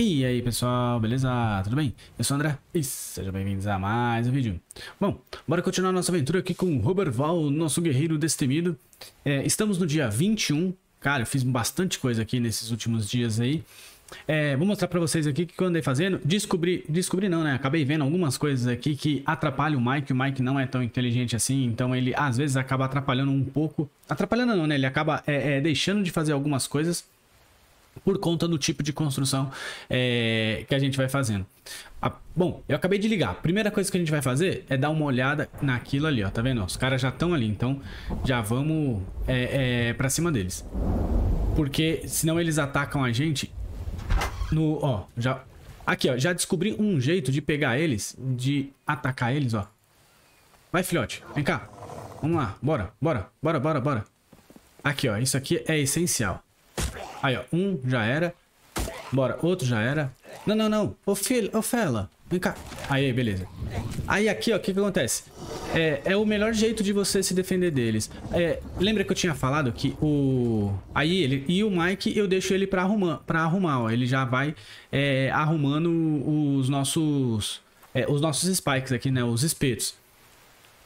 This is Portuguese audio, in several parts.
E aí pessoal, beleza? Tudo bem? Eu sou o André e sejam bem-vindos a mais um vídeo. Bom, bora continuar nossa aventura aqui com o Roberval, nosso guerreiro destemido. É, estamos no dia 21, cara, eu fiz bastante coisa aqui nesses últimos dias aí. É, vou mostrar pra vocês aqui o que eu andei fazendo. Descobri, descobri não, né? Acabei vendo algumas coisas aqui que atrapalham o Mike. O Mike não é tão inteligente assim, então ele às vezes acaba atrapalhando um pouco. Atrapalhando não, né? Ele acaba é, é, deixando de fazer algumas coisas por conta do tipo de construção é, que a gente vai fazendo. Bom, eu acabei de ligar. Primeira coisa que a gente vai fazer é dar uma olhada naquilo ali, ó. Tá vendo? Os caras já estão ali, então já vamos é, é, pra cima deles. Porque senão eles atacam a gente no... Ó, já... Aqui, ó. Já descobri um jeito de pegar eles, de atacar eles, ó. Vai, filhote. Vem cá. Vamos lá. Bora, bora, bora, bora, bora. Aqui, ó. Isso aqui é essencial. Aí, ó. Um já era. Bora, outro já era. Não, não, não. Ô, filho, ô, Fela. Vem cá. Aí, beleza. Aí, aqui, ó, o que que acontece? É, é o melhor jeito de você se defender deles. É, lembra que eu tinha falado que o... Aí, ele... E o Mike, eu deixo ele pra arrumar, pra arrumar ó. Ele já vai é, arrumando os nossos... É, os nossos spikes aqui, né? Os espetos.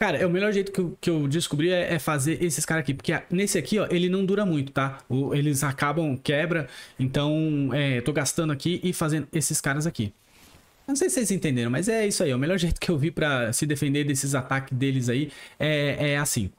Cara, é o melhor jeito que eu, que eu descobri é, é, fazer esses caras aqui. Porque nesse aqui, ó, ele não dura muito, tá? O, eles acabam, quebra. Então, é, tô gastando aqui e fazendo esses caras aqui. Não sei se vocês entenderam, mas é isso aí. O melhor jeito que eu vi pra se defender desses ataques deles aí é, é assim.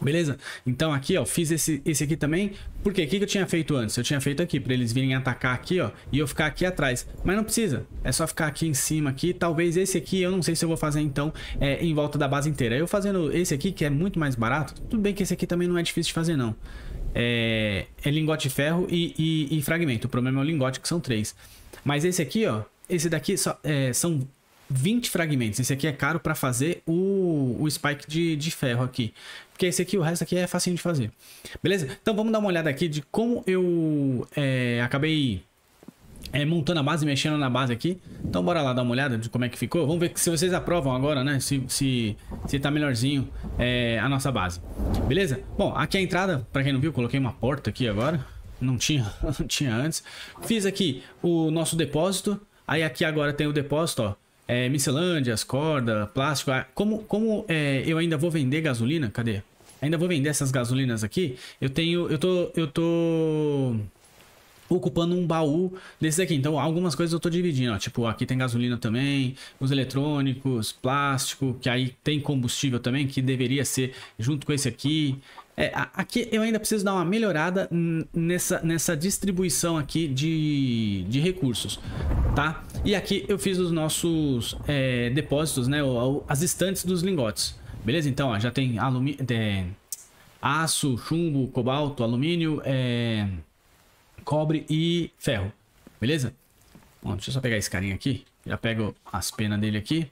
Beleza? Então aqui, ó, fiz esse, esse aqui também. Por quê? O que, eu tinha feito antes? Eu tinha feito aqui, pra eles virem atacar aqui, ó. E eu ficar aqui atrás. Mas não precisa. É só ficar aqui em cima aqui. Talvez esse aqui, eu não sei se eu vou fazer então é, em volta da base inteira. Eu fazendo esse aqui, que é muito mais barato. Tudo bem que esse aqui também não é difícil de fazer, não. É, é lingote de ferro e, e, e, fragmento. O problema é o lingote, que são três. Mas esse aqui, ó. Esse daqui só, é, são 20 fragmentos. Esse aqui é caro para fazer o, o spike de, de ferro aqui. Porque esse aqui, o resto aqui é facinho de fazer. Beleza? Então vamos dar uma olhada aqui de como eu é, acabei é, montando a base, mexendo na base aqui. Então bora lá dar uma olhada de como é que ficou. Vamos ver se vocês aprovam agora, né? Se, se, se tá melhorzinho é, a nossa base. Beleza? Bom, aqui é a entrada. Pra quem não viu, coloquei uma porta aqui agora. Não tinha, não tinha antes. Fiz aqui o nosso depósito. Aí aqui agora tem o depósito, ó é, miscelâneas, corda, plástico. Como, como é, eu ainda vou vender gasolina, cadê? Ainda vou vender essas gasolinas aqui. Eu tenho, eu tô, eu tô ocupando um baú desses aqui. Então, algumas coisas eu tô dividindo, ó. Tipo, aqui tem gasolina também, os eletrônicos, plástico, que aí tem combustível também, que deveria ser junto com esse aqui. É, aqui eu ainda preciso dar uma melhorada nessa, nessa distribuição aqui de, de recursos, tá? E aqui eu fiz os nossos é, depósitos, né? As estantes dos lingotes. Beleza? Então, ó, já tem é, aço, chumbo, cobalto, alumínio, é, cobre e ferro. Beleza? Bom, deixa eu só pegar esse carinha aqui. Já pego as penas dele aqui.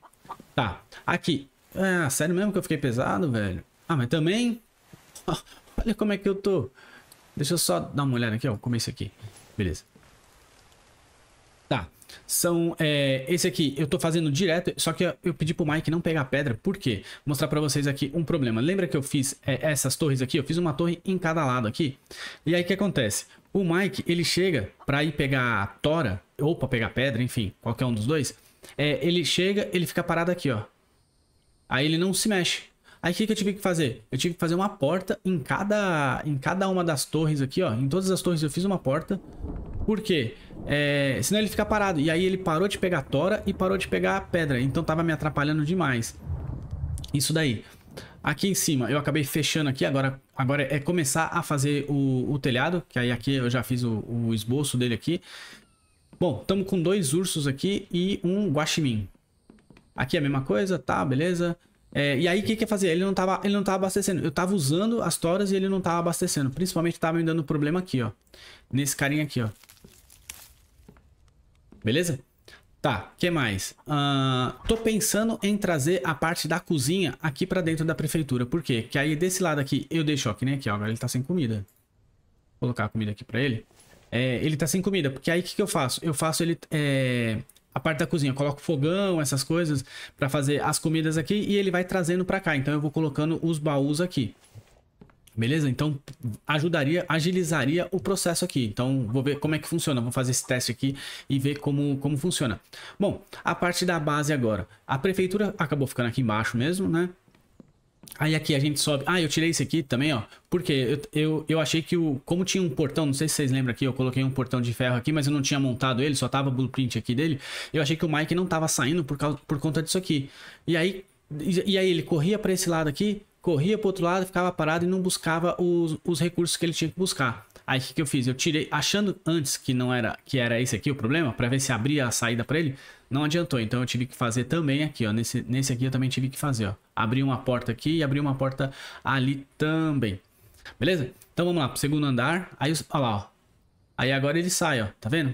Tá. Aqui. É, sério mesmo que eu fiquei pesado, velho? Ah, mas também Olha como é que eu tô. Deixa eu só dar uma olhada aqui, ó. Como é esse aqui. Beleza. Tá. São, é, esse aqui eu tô fazendo direto, só que eu pedi pro Mike não pegar pedra, por quê? Vou mostrar pra vocês aqui um problema. Lembra que eu fiz é, essas torres aqui? Eu fiz uma torre em cada lado aqui. E aí o que acontece? O Mike, ele chega pra ir pegar a tora, ou pra pegar pedra, enfim, qualquer um dos dois. É, ele chega, ele fica parado aqui, ó. Aí ele não se mexe. Aí o que, que eu tive que fazer? Eu tive que fazer uma porta em cada, em cada uma das torres aqui, ó. Em todas as torres eu fiz uma porta. Por quê? É, senão ele fica parado. E aí ele parou de pegar tora e parou de pegar pedra. Então tava me atrapalhando demais. Isso daí. Aqui em cima eu acabei fechando aqui. Agora, agora é começar a fazer o, o telhado. Que aí aqui eu já fiz o, o esboço dele aqui. Bom, estamos com dois ursos aqui e um guaxinim. Aqui é a mesma coisa, tá, beleza. É, e aí o que que ia fazer? Ele não, tava, ele não tava abastecendo. Eu tava usando as toras e ele não tava abastecendo. Principalmente tava me dando problema aqui, ó. Nesse carinha aqui, ó. Beleza? Tá, que mais? Uh, tô pensando em trazer a parte da cozinha aqui pra dentro da prefeitura. Por quê? Que aí desse lado aqui eu deixo, ó, que nem aqui, ó. Agora ele tá sem comida. Vou colocar a comida aqui pra ele. É, ele tá sem comida, porque aí o que, que eu faço? Eu faço ele é, a parte da cozinha. Coloco fogão, essas coisas, para fazer as comidas aqui e ele vai trazendo para cá. Então eu vou colocando os baús aqui. Beleza? Então, ajudaria, agilizaria o processo aqui. Então, vou ver como é que funciona. Vou fazer esse teste aqui e ver como, como funciona. Bom, a parte da base agora. A prefeitura acabou ficando aqui embaixo mesmo, né? Aí aqui a gente sobe. Ah, eu tirei esse aqui também, ó. Porque eu, eu, eu achei que o. Como tinha um portão, não sei se vocês lembram aqui, eu coloquei um portão de ferro aqui, mas eu não tinha montado ele, só tava blueprint aqui dele. Eu achei que o Mike não tava saindo por, causa, por conta disso aqui. E aí. E aí ele corria para esse lado aqui, corria pro outro lado, ficava parado e não buscava os, os recursos que ele tinha que buscar. Aí o que, que eu fiz? Eu tirei, achando antes que não era que era esse aqui o problema, para ver se abria a saída para ele, não adiantou. Então eu tive que fazer também aqui, ó, nesse nesse aqui eu também tive que fazer, ó, abrir uma porta aqui e abrir uma porta ali também. Beleza? Então vamos lá pro segundo andar. Aí, ó lá, ó. Aí agora ele sai, ó, tá vendo?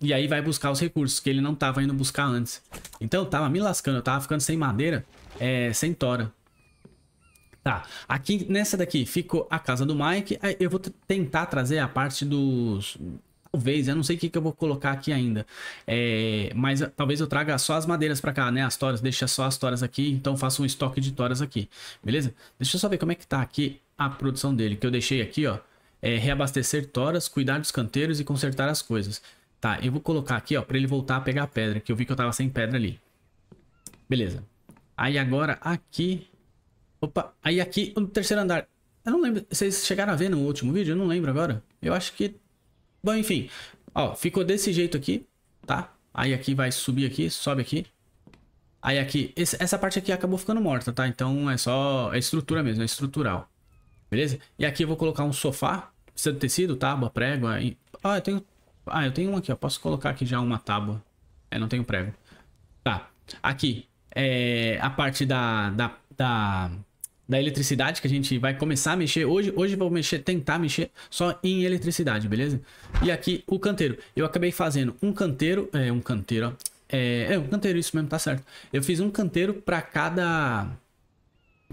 E aí vai buscar os recursos que ele não tava indo buscar antes. Então tava me lascando, eu tava ficando sem madeira, é, sem tora. Tá, aqui nessa daqui ficou a casa do Mike. Eu vou tentar trazer a parte dos... Talvez, eu não sei o que, que eu vou colocar aqui ainda. É, mas talvez eu traga só as madeiras pra cá, né? As toras, deixa só as toras aqui. Então faço um estoque de toras aqui, beleza? Deixa eu só ver como é que tá aqui a produção dele. Que eu deixei aqui, ó. É, reabastecer toras, cuidar dos canteiros e consertar as coisas. Tá, eu vou colocar aqui, ó, pra ele voltar a pegar pedra. Que eu vi que eu tava sem pedra ali. Beleza. Aí agora aqui Opa, aí aqui no terceiro andar. Eu não lembro. Vocês chegaram a ver no último vídeo? Eu não lembro agora. Eu acho que. Bom, enfim. Ó, ficou desse jeito aqui, tá? Aí aqui vai subir aqui, sobe aqui. Aí aqui, esse, essa parte aqui acabou ficando morta, tá? Então é só. É estrutura mesmo, é estrutural. Beleza? E aqui eu vou colocar um sofá. Precisa de tecido, tábua, prego. Aí... Ah, eu tenho. Ah, eu tenho um aqui, ó. Posso colocar aqui já uma tábua. É, não tenho prego. Tá. Aqui. É a parte da, da, da da eletricidade que a gente vai começar a mexer. Hoje, hoje vou mexer, tentar mexer só em eletricidade, beleza? E aqui o canteiro. Eu acabei fazendo um canteiro, é um canteiro. É, é um canteiro isso mesmo, tá certo. Eu fiz um canteiro para cada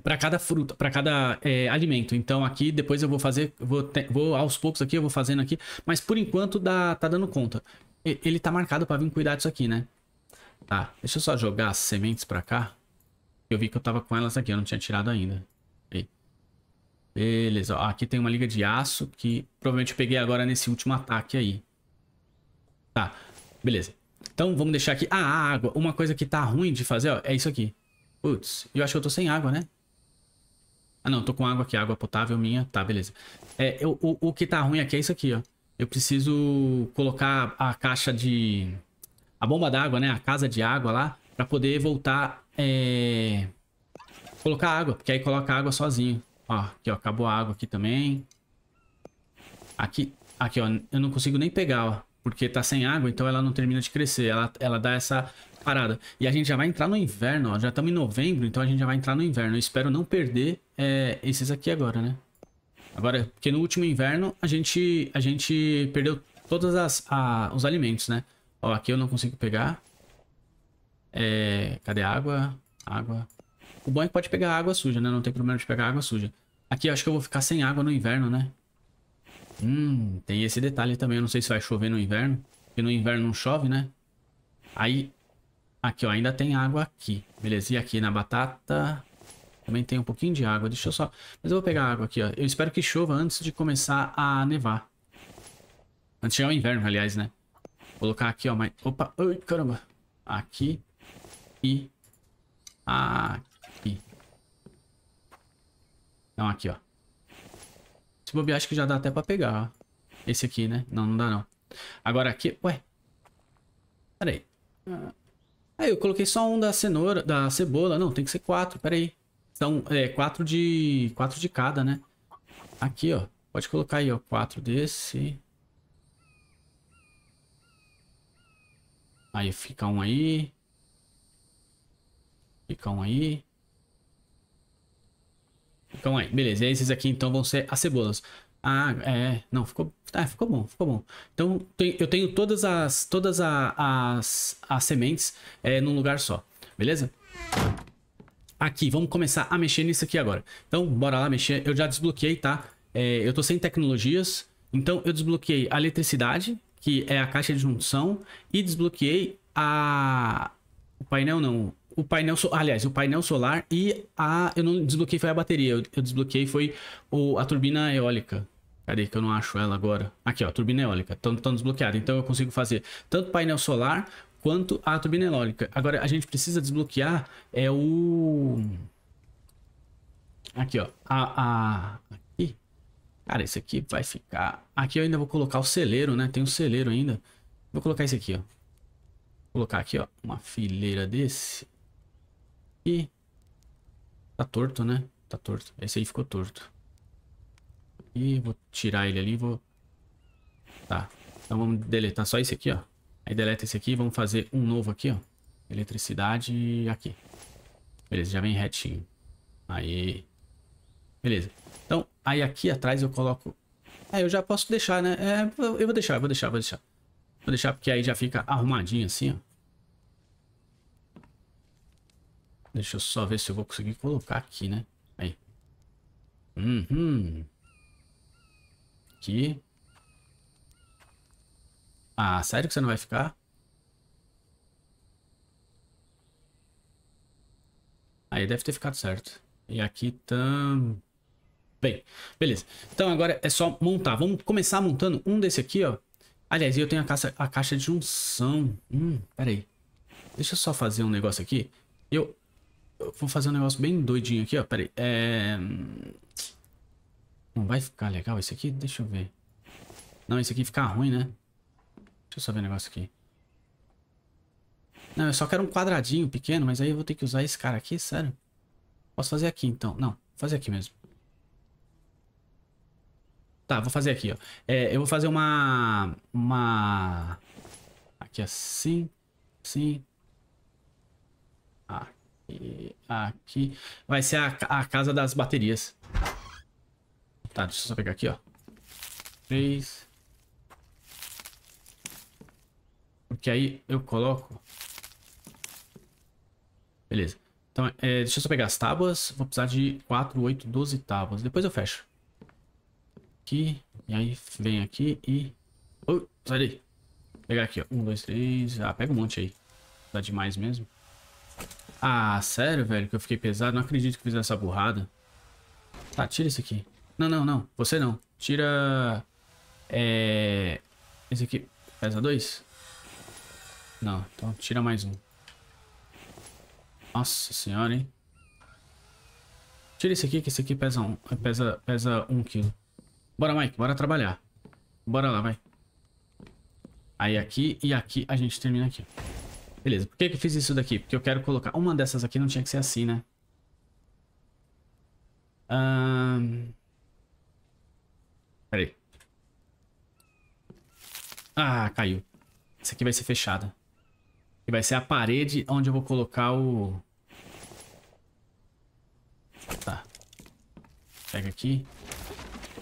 para cada fruta, para cada é, alimento. Então aqui depois eu vou fazer, vou, te, vou aos poucos aqui, eu vou fazendo aqui, mas por enquanto dá, tá dando conta. Ele tá marcado para vir cuidar disso aqui, né? Tá, deixa eu só jogar as sementes para cá. Eu vi que eu tava com elas aqui, eu não tinha tirado ainda. Aí. Beleza, ó, aqui tem uma liga de aço que provavelmente eu peguei agora nesse último ataque aí. Tá, beleza. Então vamos deixar aqui. Ah, a água. Uma coisa que tá ruim de fazer, ó, é isso aqui. Putz, eu acho que eu tô sem água, né? Ah, não, tô com água aqui, água potável minha. Tá, beleza. É, eu, o, o que tá ruim aqui é isso aqui, ó. Eu preciso colocar a caixa de... A bomba d'água, né? A casa de água lá. Pra poder voltar é... Colocar água, porque aí coloca água sozinho. Ó, aqui ó, acabou a água aqui também. Aqui, aqui ó, eu não consigo nem pegar, ó. Porque tá sem água, então ela não termina de crescer. Ela, ela dá essa parada. E a gente já vai entrar no inverno, ó. Já estamos em novembro, então a gente já vai entrar no inverno. Eu espero não perder é, esses aqui agora, né? Agora, porque no último inverno a gente, a gente perdeu todos os alimentos, né? Ó, aqui eu não consigo pegar. É, cadê a água? Água. O bom é que pode pegar água suja, né? Não tem problema de pegar água suja. Aqui acho que eu vou ficar sem água no inverno, né? Hum, tem esse detalhe também. Eu não sei se vai chover no inverno. Porque no inverno não chove, né? Aí, aqui ó, ainda tem água aqui. Beleza, e aqui na batata também tem um pouquinho de água. Deixa eu só... Mas eu vou pegar água aqui, ó. Eu espero que chova antes de começar a nevar. Antes de chegar o inverno, aliás, né? Vou colocar aqui, ó, mas... Opa, ai, caramba. Aqui e aqui. Não, aqui, ó. Esse bobear acho que já dá até pra pegar, ó. Esse aqui, né? Não, não dá não. Agora aqui... Ué. Pera aí. Aí, eu coloquei só um da cenoura, da cebola. Não, tem que ser quatro, pera aí. São é, quatro de... Quatro de cada, né? Aqui, ó. Pode colocar aí, ó. Quatro desse. Aí fica um aí. Ficam aí. Ficam aí. Beleza. E esses aqui então vão ser as cebolas. Ah, é. Não, ficou. Ah, ficou bom, ficou bom. Então tem, eu tenho todas as. Todas a, as, as sementes é, num lugar só. Beleza? Aqui, vamos começar a mexer nisso aqui agora. Então, bora lá mexer. Eu já desbloqueei, tá? É, eu tô sem tecnologias. Então, eu desbloqueei a eletricidade, que é a caixa de junção. E desbloqueei a, o painel não, o painel solar. Aliás, o painel solar e a. Eu não desbloqueei foi a bateria. Eu, desbloqueei foi o, a turbina eólica. Cadê que eu não acho ela agora? Aqui, ó, turbina eólica. Estão desbloqueadas. Então eu consigo fazer tanto painel solar quanto a turbina eólica. Agora a gente precisa desbloquear é o. Aqui, ó. A, a... Aqui. Cara, esse aqui vai ficar... Aqui eu ainda vou colocar o celeiro, né? Tem um celeiro ainda. Vou colocar esse aqui, ó. Vou colocar aqui, ó. Uma fileira desse. E... Tá torto, né? Tá torto. Esse aí ficou torto. E vou tirar ele ali vou... Tá. Então vamos deletar só esse aqui, ó. Aí deleta esse aqui. Vamos fazer um novo aqui, ó. Eletricidade aqui. Beleza, já vem retinho. Aí... Beleza. Então, aí aqui atrás eu coloco... É, eu já posso deixar, né? É, eu vou deixar, eu vou deixar, vou deixar. Vou deixar porque aí já fica arrumadinho assim, ó. Deixa eu só ver se eu vou conseguir colocar aqui, né? Aí. Uhum. Aqui. Ah, sério que você não vai ficar? Aí deve ter ficado certo. E aqui também. Bem, beleza. Então agora é só montar. Vamos começar montando um desse aqui, ó. Aliás, eu tenho a caixa, a caixa de junção. Hum, peraí. Deixa eu só fazer um negócio aqui. Eu, vou fazer um negócio bem doidinho aqui, ó. Peraí. É... Não vai ficar legal esse aqui? Deixa eu ver. Não, esse aqui fica ruim, né? Deixa eu só ver um negócio aqui. Não, eu só quero um quadradinho pequeno, mas aí eu vou ter que usar esse cara aqui, sério? Posso fazer aqui, então. Não, vou fazer aqui mesmo. Tá, vou fazer aqui, ó. É, eu vou fazer uma... Uma... Aqui assim. Assim. Aqui. Aqui. Vai ser a, a casa das baterias. Tá, deixa eu só pegar aqui, ó. Três. Porque aí eu coloco... Beleza. Então, é, deixa eu só pegar as tábuas. Vou precisar de 4, 8, 12 tábuas. Depois eu fecho aqui. E aí vem aqui e... Oh, sai daí. Vou pegar aqui, ó. Um, dois, três. Ah, pega um monte aí. Dá demais mesmo. Ah, sério, velho, que eu fiquei pesado. Não acredito que fiz essa burrada. Tá, tira esse aqui. Não, não, não. Você não. Tira... É... Esse aqui pesa dois? Não, então tira mais um. Nossa senhora, hein? Tira esse aqui, que esse aqui pesa um, pesa, pesa um quilo. Bora, Mike, bora trabalhar. Bora lá, vai. Aí aqui e aqui a gente termina aqui. Beleza, por que que eu fiz isso daqui? Porque eu quero colocar... Uma dessas aqui não tinha que ser assim, né? Um... Pera aí. Ah, caiu. Essa aqui vai ser fechada. E vai ser a parede onde eu vou colocar o... Tá. Pega aqui.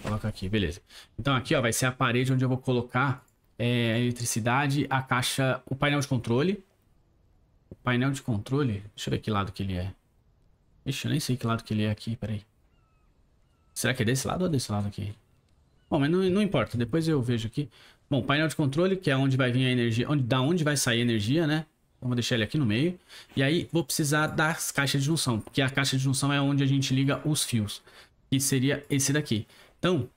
Coloca aqui, beleza. Então aqui, ó, vai ser a parede onde eu vou colocar é, a eletricidade, a caixa, o painel de controle. Painel de controle, deixa eu ver que lado que ele é. Ixi, eu nem sei que lado que ele é aqui, peraí. Será que é desse lado ou desse lado aqui? Bom, mas não, não importa, depois eu vejo aqui. Bom, painel de controle, que é onde vai vir a energia, onde, da onde vai sair a energia, né? Vamos deixar ele aqui no meio. E aí, vou precisar das caixas de junção, porque a caixa de junção é onde a gente liga os fios. Que seria esse daqui. Então,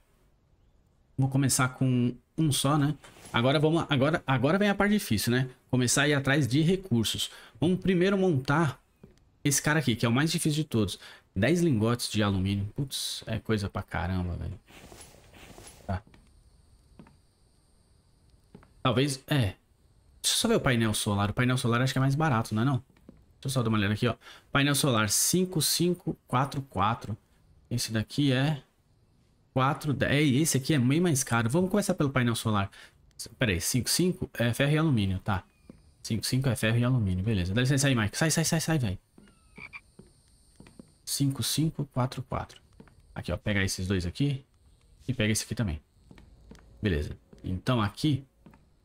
vou começar com um só, né? Agora vamos, agora, agora vem a parte difícil, né? Começar a ir atrás de recursos. Vamos primeiro montar esse cara aqui, que é o mais difícil de todos. 10 lingotes de alumínio. Putz, é coisa pra caramba, velho. Tá. Talvez, é. Deixa eu só ver o painel solar. O painel solar acho que é mais barato, não é não? Deixa eu só dar uma olhada aqui, ó. Painel solar 5544. Esse daqui é 4, 10. Esse aqui é meio mais caro. Vamos começar pelo painel solar. Pera aí, 5, 5 é ferro e alumínio, tá. 5, 5 é ferro e alumínio, beleza. Dá licença aí, Mike. Sai, sai, sai, sai, velho. 5, 5, 4, 4. Aqui, ó. Pega esses dois aqui. E pega esse aqui também. Beleza. Então aqui...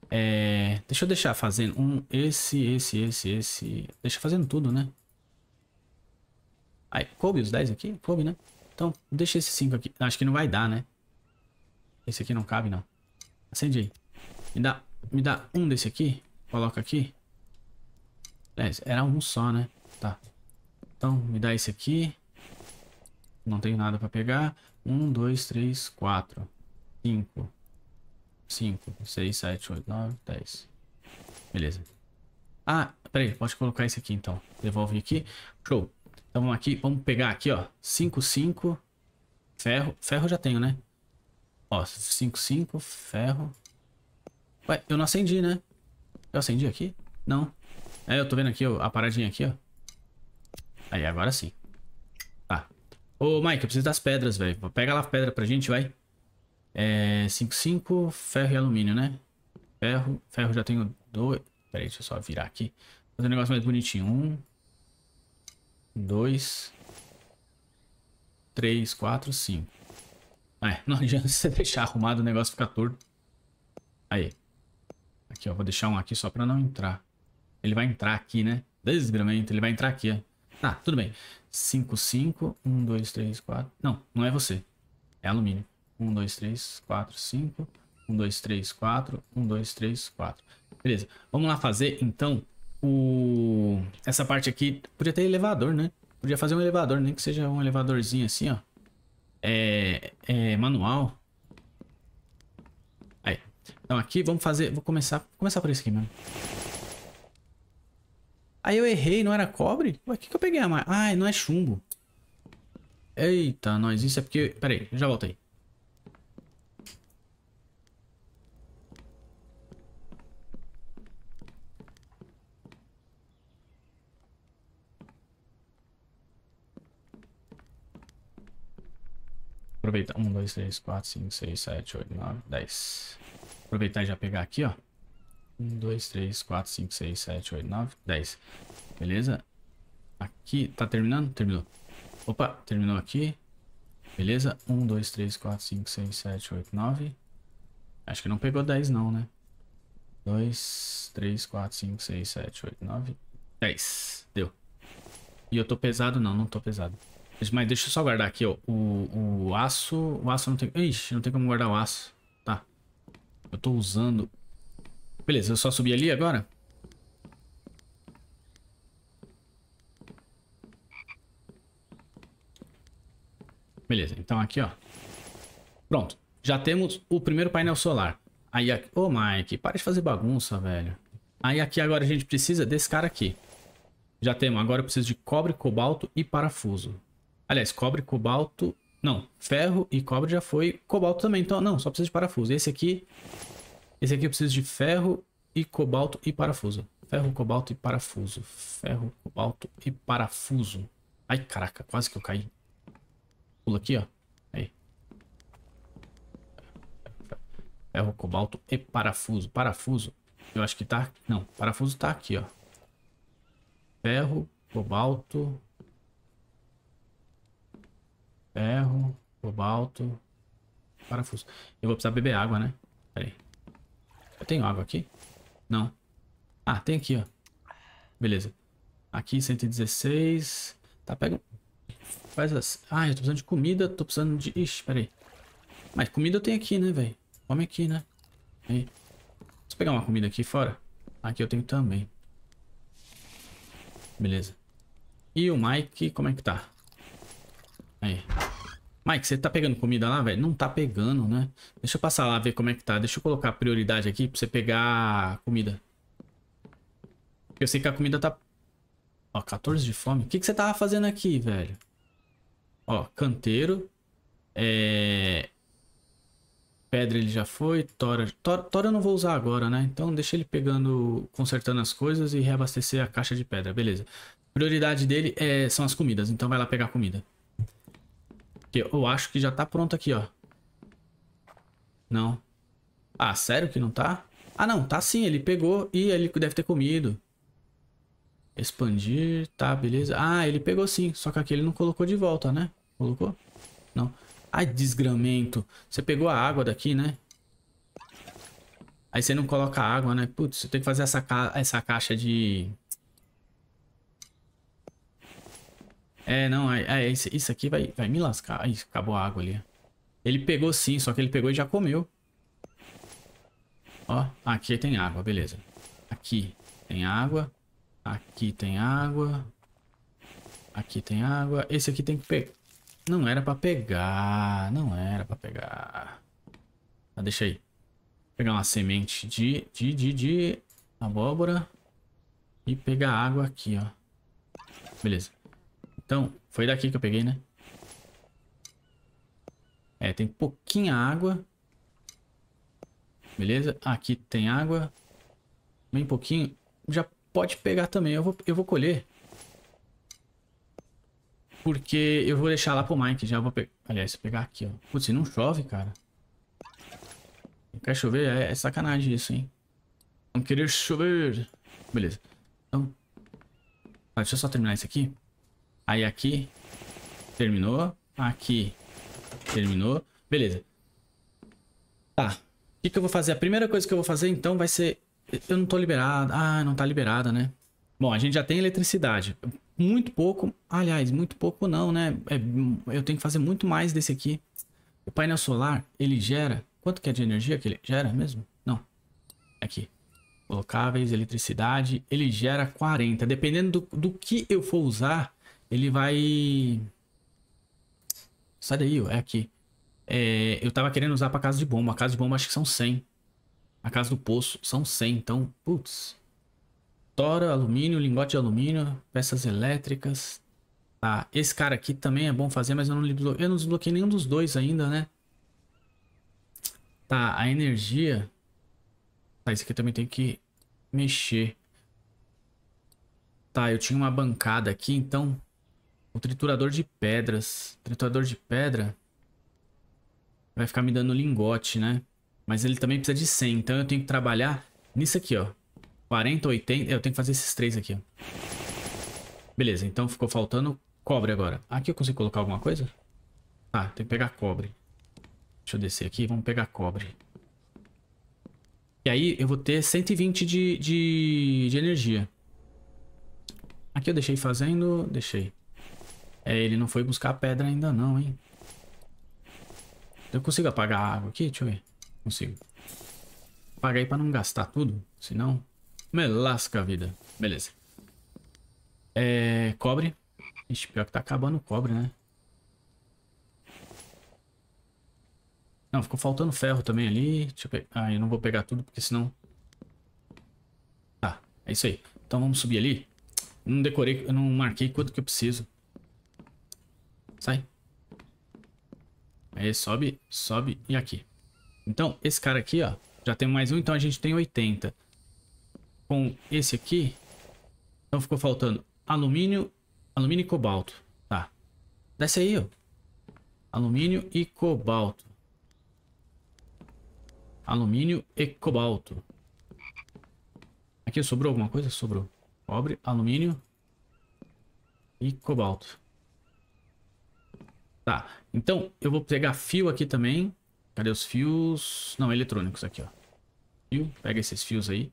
É... Deixa eu deixar fazendo um... Esse, esse, esse, esse... Deixa fazendo tudo, né? Aí, coube os 10 aqui? Coube, né? Então, deixa esse 5 aqui. Acho que não vai dar, né? Esse aqui não cabe, não. Acende aí. Me dá, me dá um desse aqui. Coloca aqui. É, era um só, né? Tá. Então, me dá esse aqui. Não tenho nada pra pegar. Um, dois, três, quatro. Cinco. Cinco, seis, sete, oito, nove, dez. Beleza. Ah, peraí, pode colocar esse aqui então. Devolve aqui. Show. Então vamos aqui, vamos pegar aqui, ó. 5, 5. Ferro. Ferro já tenho, né? Ó, 5, 5, ferro. Ué, eu não acendi, né? Eu acendi aqui? Não. É, eu tô vendo aqui, ó, a paradinha aqui, ó. Aí, agora sim. Tá. Ô, Mike, eu preciso das pedras, velho. Pega lá a pedra pra gente, vai. É, 5, 5, ferro e alumínio, né? Ferro, ferro já tenho dois. Pera aí, deixa eu só virar aqui. Fazer um negócio mais bonitinho. Um, dois, três, quatro, cinco. É, não adianta você deixar arrumado o negócio ficar torto. Aí. Aqui, ó. Vou deixar um aqui só pra não entrar. Ele vai entrar aqui, né? Desgramento. Ele vai entrar aqui, ó. Tá, tudo bem. 5, 5. 1, 2, 3, 4. Não, não é você. É alumínio. 1, 2, 3, 4, 5. 1, 2, 3, 4. 1, 2, 3, 4. Beleza. Vamos lá fazer, então, o... Essa parte aqui... Podia ter elevador, né? Podia fazer um elevador, nem que seja um elevadorzinho assim, ó. É... É manual. Então aqui, vamos fazer... Vou começar... Vou começar por esse aqui mesmo. Aí eu errei, não era cobre? Ué, o que, que eu peguei a mais? Ah, não é chumbo. Eita, nós, isso é porque... Pera aí, já volto aí. Aproveitar. 1, 2, 3, 4, 5, 6, 7, 8, 9, 10. Aproveitar e já pegar aqui, ó. 1, 2, 3, 4, 5, 6, 7, 8, 9, 10. Beleza? Aqui, tá terminando? Terminou. Opa, terminou aqui. Beleza? 1, 2, 3, 4, 5, 6, 7, 8, 9. Acho que não pegou 10 não, né? 2, 3, 4, 5, 6, 7, 8, 9, 10. Deu. E eu tô pesado? Não, não tô pesado. Mas deixa eu só guardar aqui, ó. O, o aço. O aço não tem. Ixi, não tem como guardar o aço. Eu tô usando. Beleza, eu só subi ali agora? Beleza, então aqui, ó. Pronto. Já temos o primeiro painel solar. Aí aqui... Ô, oh, Mike, para de fazer bagunça, velho. Aí aqui agora a gente precisa desse cara aqui. Já temos. Agora eu preciso de cobre, cobalto e parafuso. Aliás, cobre, cobalto... Não, ferro e cobre já foi. Cobalto também, então não, só precisa de parafuso. Esse aqui... Esse aqui eu preciso de ferro e cobalto e parafuso. Ferro, cobalto e parafuso. Ferro, cobalto e parafuso. Ai, caraca, quase que eu caí. Pula aqui, ó. Aí. Ferro, cobalto e parafuso. Parafuso, eu acho que tá... Não, parafuso tá aqui, ó. Ferro, cobalto, Ferro, cobalto, parafuso. Eu vou precisar beber água, né? Pera aí. Eu tenho água aqui? Não. Ah, tem aqui, ó. Beleza. Aqui, 116. Tá, pega... Faz assim. Ah, eu tô precisando de comida, tô precisando de... Ixi, pera aí. Mas comida eu tenho aqui, né, velho? Come aqui, né? Aí. Deixa eu pegar uma comida aqui fora. Aqui eu tenho também. Beleza. E o Mike, como é que tá? Aí. Mike, você tá pegando comida lá, velho? Não tá pegando, né? Deixa eu passar lá, ver como é que tá. Deixa eu colocar prioridade aqui pra você pegar comida. Eu sei que a comida tá... Ó, 14 de fome. O que, que você tava fazendo aqui, velho? Ó, canteiro. É... Pedra ele já foi. Tora... Tora... Tora eu não vou usar agora, né? Então deixa ele pegando... Consertando as coisas e reabastecer a caixa de pedra. Beleza. Prioridade dele é... são as comidas. Então vai lá pegar comida. Que eu acho que já tá pronto aqui, ó. Não. Ah, sério que não tá? Ah, não, tá sim. Ele pegou e ele deve ter comido. Expandir, tá, beleza. Ah, ele pegou sim. Só que aqui ele não colocou de volta, né? Colocou? Não. Ai, desgramento. Você pegou a água daqui, né? Aí você não coloca água, né? Putz, você tem que fazer essa, ca essa caixa de... É, não, é, é isso aqui vai, vai me lascar. Aí, acabou a água ali. Ele pegou sim, só que ele pegou e já comeu. Ó, aqui tem água, beleza. Aqui tem água. Aqui tem água. Aqui tem água. Esse aqui tem que pegar. Não era pra pegar. Não era pra pegar. Ah, deixa aí. Vou pegar uma semente de, de, de, de abóbora. E pegar água aqui, ó. Beleza. Então, foi daqui que eu peguei, né? É, tem pouquinha água. Beleza? Aqui tem água. Bem pouquinho. Já pode pegar também. Eu vou, eu vou colher. Porque eu vou deixar lá pro Mike. Já vou pegar. Aliás, vou pegar aqui, ó. Putz, se não chove, cara. Quer chover? É, é sacanagem isso, hein? Não querer chover. Beleza. Então. Ah, deixa eu só terminar isso aqui. Aí aqui. Terminou. Aqui. Terminou. Beleza. Tá. O que, que eu vou fazer? A primeira coisa que eu vou fazer, então, vai ser... Eu não tô liberado. Ah, não tá liberada, né? Bom, a gente já tem eletricidade. Muito pouco. Aliás, muito pouco não, né? É, eu tenho que fazer muito mais desse aqui. O painel solar, ele gera... Quanto que é de energia que ele gera mesmo? Não. Aqui. Colocáveis, eletricidade. Ele gera 40. Dependendo do, do que eu for usar, ele vai... Sai daí. É aqui. É, eu tava querendo usar pra casa de bomba. A casa de bomba acho que são 100. A casa do poço são 100. Então, putz. Tora, alumínio, lingote de alumínio, peças elétricas. Tá, esse cara aqui também é bom fazer, mas eu não, eu não desbloqueei nenhum dos dois ainda, né? Tá, a energia. Tá, esse aqui também tem que mexer. Tá, eu tinha uma bancada aqui, então... O triturador de pedras. Triturador de pedra vai ficar me dando lingote, né? Mas ele também precisa de 100, então eu tenho que trabalhar nisso aqui, ó. 40, 80, eu tenho que fazer esses três aqui, ó. Beleza, então ficou faltando cobre agora. Aqui eu consigo colocar alguma coisa? Tá, tem que pegar cobre. Deixa eu descer aqui, vamos pegar cobre. E aí eu vou ter 120 de, de, de energia. Aqui eu deixei fazendo, deixei. É, ele não foi buscar pedra ainda não, hein. Eu consigo apagar a água aqui? Deixa eu ver. Consigo. Apaga aí pra não gastar tudo. Senão, me lasca a vida. Beleza. É... Cobre. Ixi, pior que tá acabando o cobre, né? Não, ficou faltando ferro também ali. Deixa eu ver. Ah, eu não vou pegar tudo porque senão... Tá, é isso aí. Então vamos subir ali. Não decorei, eu não marquei quanto que eu preciso. Sai. Aí sobe, sobe e aqui. Então, esse cara aqui, ó, já tem mais um, então a gente tem 80. Com esse aqui, então ficou faltando alumínio, alumínio e cobalto. Tá. Desce aí, ó. Alumínio e cobalto. Alumínio e cobalto. Aqui sobrou alguma coisa? Sobrou. Cobre, alumínio e cobalto. Tá, então eu vou pegar fio aqui também. Cadê os fios? Não, eletrônicos aqui, ó. Fio, pega esses fios aí.